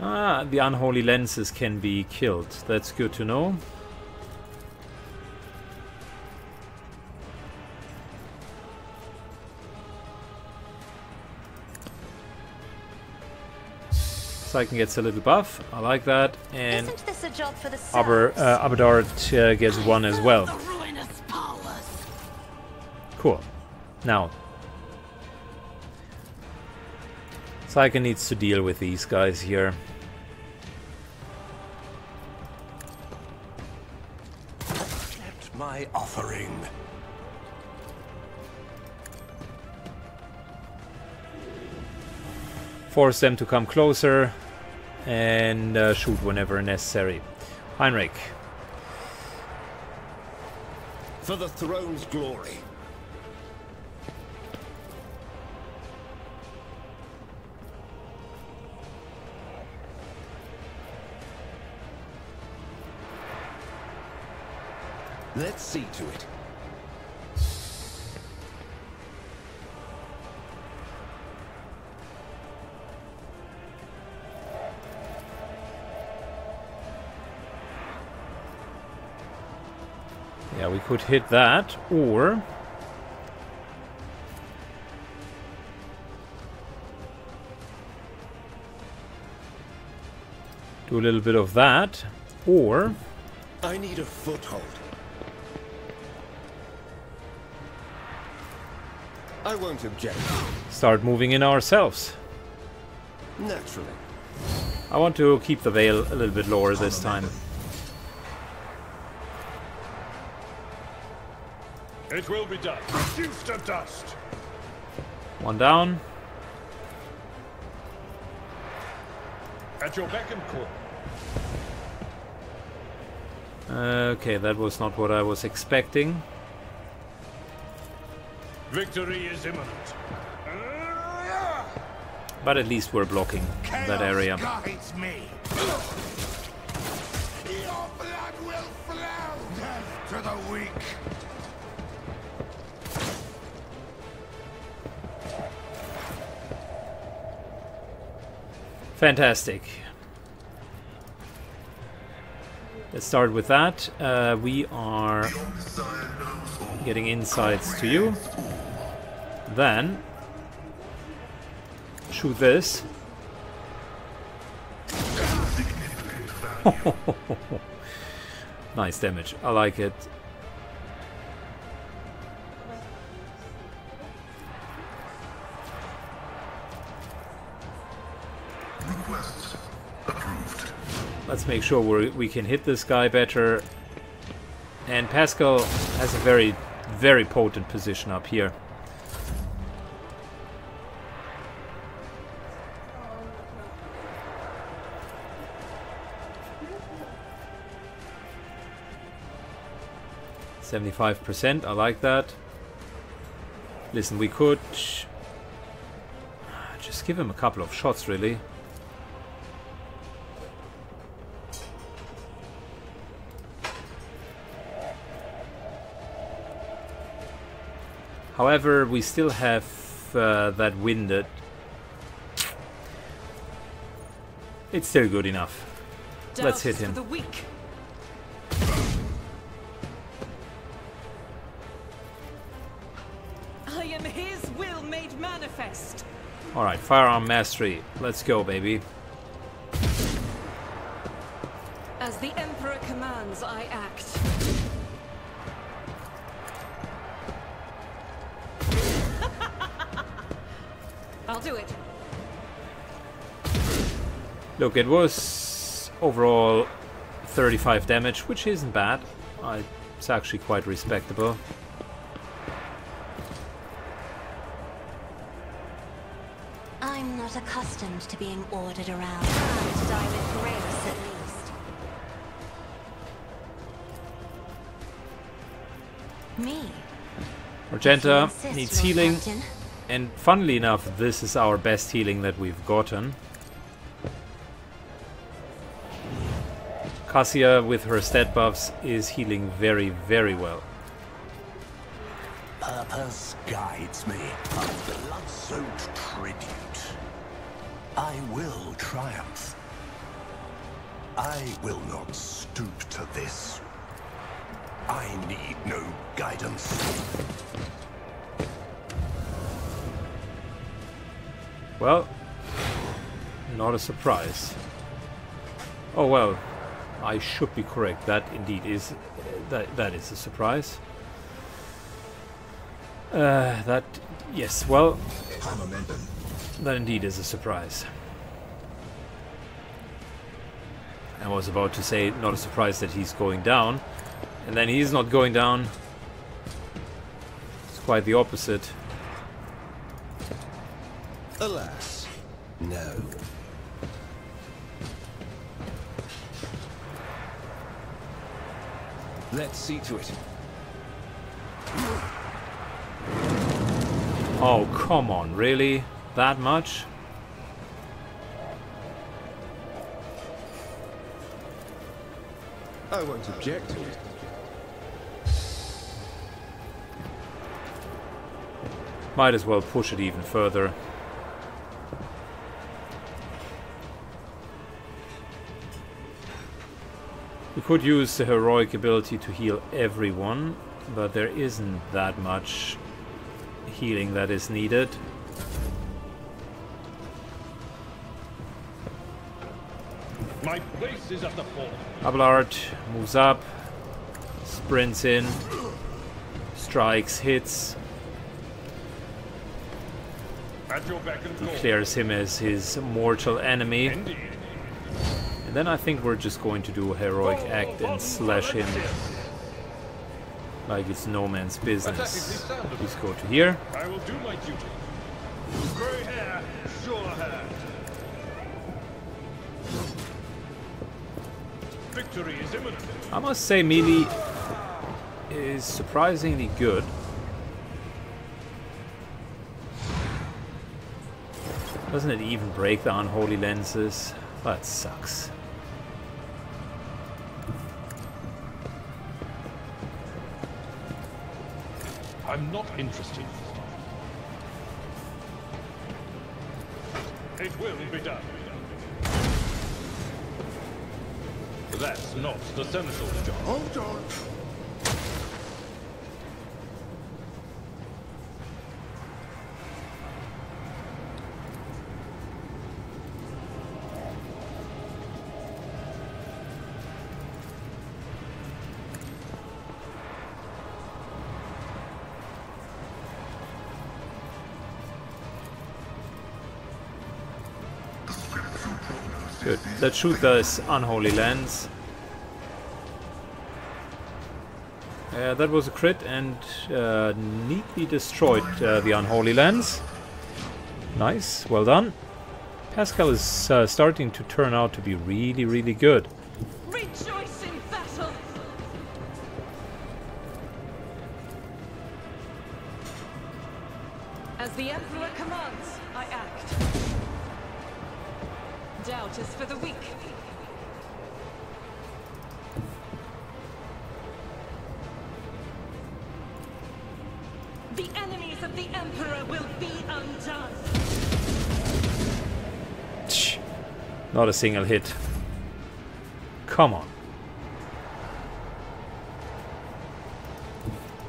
Ah, the unholy lenses can be killed. That's good to know. Syken gets a little buff. I like that. And Isn't this a job for the Aber, uh, Abelard uh, gets one as well. The ruinous powers. Cool. Now. Syken needs to deal with these guys here. Accept my offering. Force them to come closer and uh, shoot whenever necessary. Heinrix. For the throne's glory. Let's see to it. we could hit that, or... Do a little bit of that, or... I need a foothold. I won't object. Start moving in ourselves. Naturally. I want to keep the veil a little bit lower this time. It will be done. Reduced to dust. One down. At your beck and call. Uh, okay, that was not what I was expecting. Victory is imminent. But at least we're blocking that area. guides me. Your blood will flow. Death to the weak. Fantastic. Let's start with that. Uh, we are getting insights to you. Then shoot this. nice damage. I like it. Make sure we we can hit this guy better. And Pasqal has a very, very potent position up here. Seventy-five percent. I like that. Listen, we could ah, just give him a couple of shots, really. However, we still have uh, that winded. It's still good enough. Let's hit him. For the weak. I am his will made manifest. Alright, firearm mastery. Let's go, baby. Look, it was overall 35 damage, which isn't bad. I, it's actually quite respectable. I'm not accustomed to being ordered around. Time to die with grace, at least. Me? Argenta needs healing, Captain. and funnily enough, this is our best healing that we've gotten. Cassia, with her stat buffs, is healing very, very well. Purpose guides me. A blood-soaked tribute. I will triumph. I will not stoop to this. I need no guidance. Well, not a surprise. Oh well, I should be correct. That indeed is that that is a surprise. Uh, that yes, well, that indeed is a surprise. I was about to say not a surprise that he's going down, and then he's not going down. It's quite the opposite. Alas, no. Let's see to it. Oh, come on, really? That much? I won't object to it. Might as well push it even further. Could use the heroic ability to heal everyone, but there isn't that much healing that is needed. My place is at the fort. Abelard moves up, sprints in, strikes, hits, At your beck and declares him as his mortal enemy. Indeed. And then I think we're just going to do a heroic act and slash him like it's no man's business. Please go to here. I will do my duty. Grey hair, sure hand. Victory is imminent. I must say melee is surprisingly good. Doesn't it even break the unholy lenses? That sucks. I'm not interested. It will be done. That's not the senator's job. Hold on. Let's shoot this unholy lens. Uh, that was a crit and uh, neatly destroyed uh, the unholy lens. Nice, well done. Pasqal is uh, starting to turn out to be really, really good. A single hit. Come on.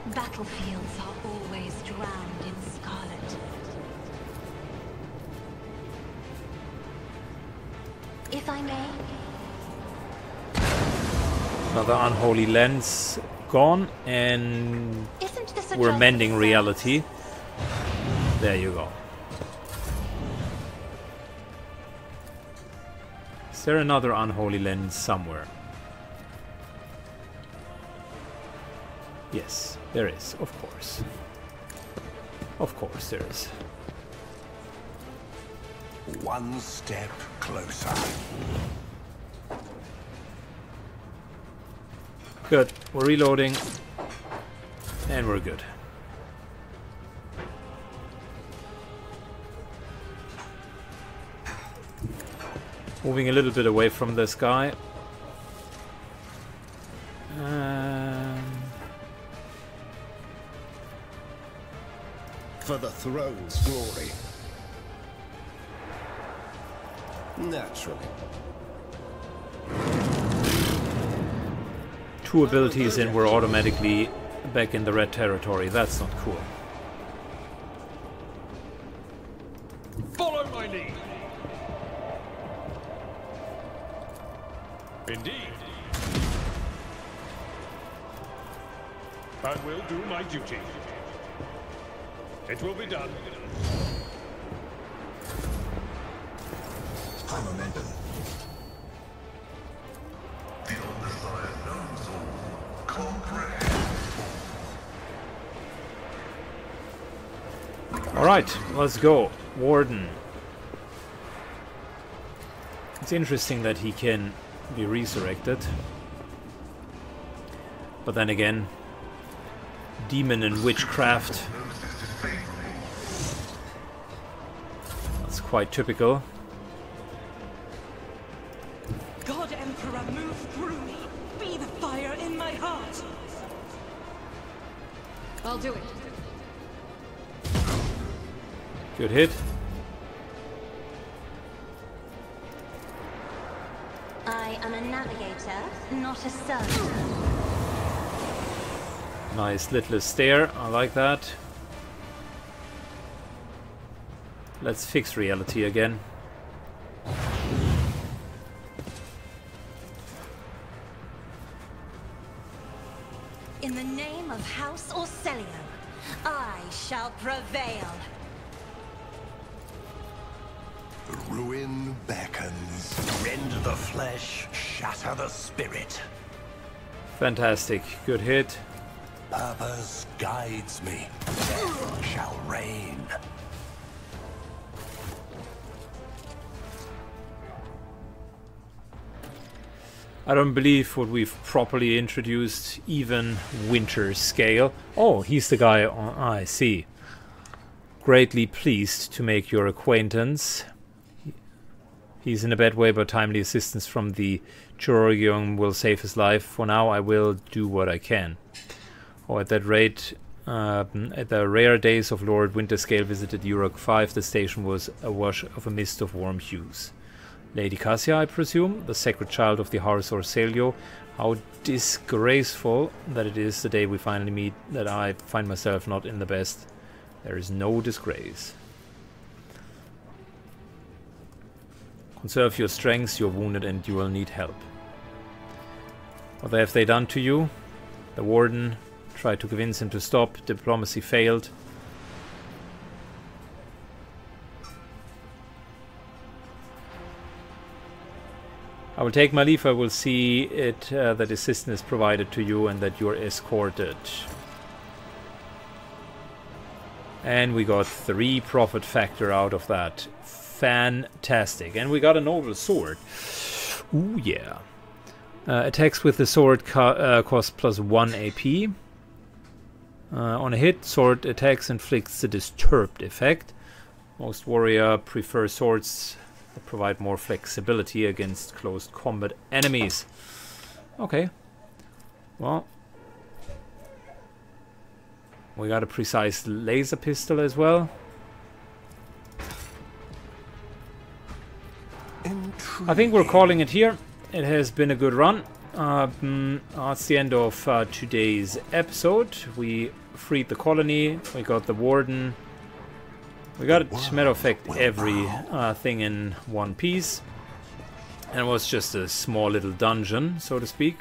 Battlefields are always drowned in scarlet. If I may, Another unholy lens gone and isn't this a we're mending reality. There you go. Is there another unholy lens somewhere? Yes, there is, of course. Of course there is. One step closer. Good. We're reloading. And we're good. Moving a little bit away from this guy. Um, For the throne's glory. Naturally. two abilities and we're automatically back in the red territory. That's not cool. Go. Warden. It's interesting that he can be resurrected. But then again, demon and witchcraft. That's quite typical. Good hit. I am a navigator, not a servant. Nice little stare. I like that. Let's fix reality again. Fantastic. Good hit. Purpose guides me. Death shall reign. I don't believe what we've properly introduced, even Winterscale. Oh, he's the guy on... I see. Greatly pleased to make your acquaintance. He's in a bad way, but timely assistance from the Chirurgeon will save his life. For now, I will do what I can. Oh, at that rate, uh, at the rare days of Lord Winterscale visited Uruk 5, the station was awash of a mist of warm hues. Lady Cassia, I presume, the sacred child of the House Orsellio. How disgraceful that it is the day we finally meet that I find myself not in the best. There is no disgrace. Conserve your strength, you're wounded and you will need help. What have they done to you? The warden tried to convince him to stop, diplomacy failed. I will take my leave. I will see it uh, that assistance is provided to you and that you are escorted. And we got three profit factor out of that. Fantastic. And we got an noble sword. Ooh, yeah. Uh, attacks with the sword uh, cost plus 1 AP. Uh, on a hit, sword attacks inflicts a disturbed effect. Most warrior prefer swords that provide more flexibility against close combat enemies. Okay. Well. We got a precise laser pistol as well. I think we're calling it here. It has been a good run. Um, that's the end of uh, today's episode. We freed the colony. We got the warden. We got, matter of fact, every uh, thing in one piece. And it was just a small little dungeon, so to speak,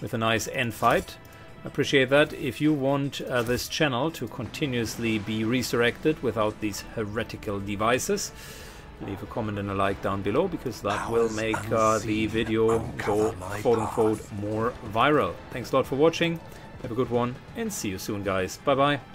with a nice end fight. Appreciate that. If you want uh, this channel to continuously be resurrected without these heretical devices, leave a comment and a like down below because that will make uh, the video go quote unquote more viral. Thanks a lot for watching. Have a good one and see you soon guys. Bye bye.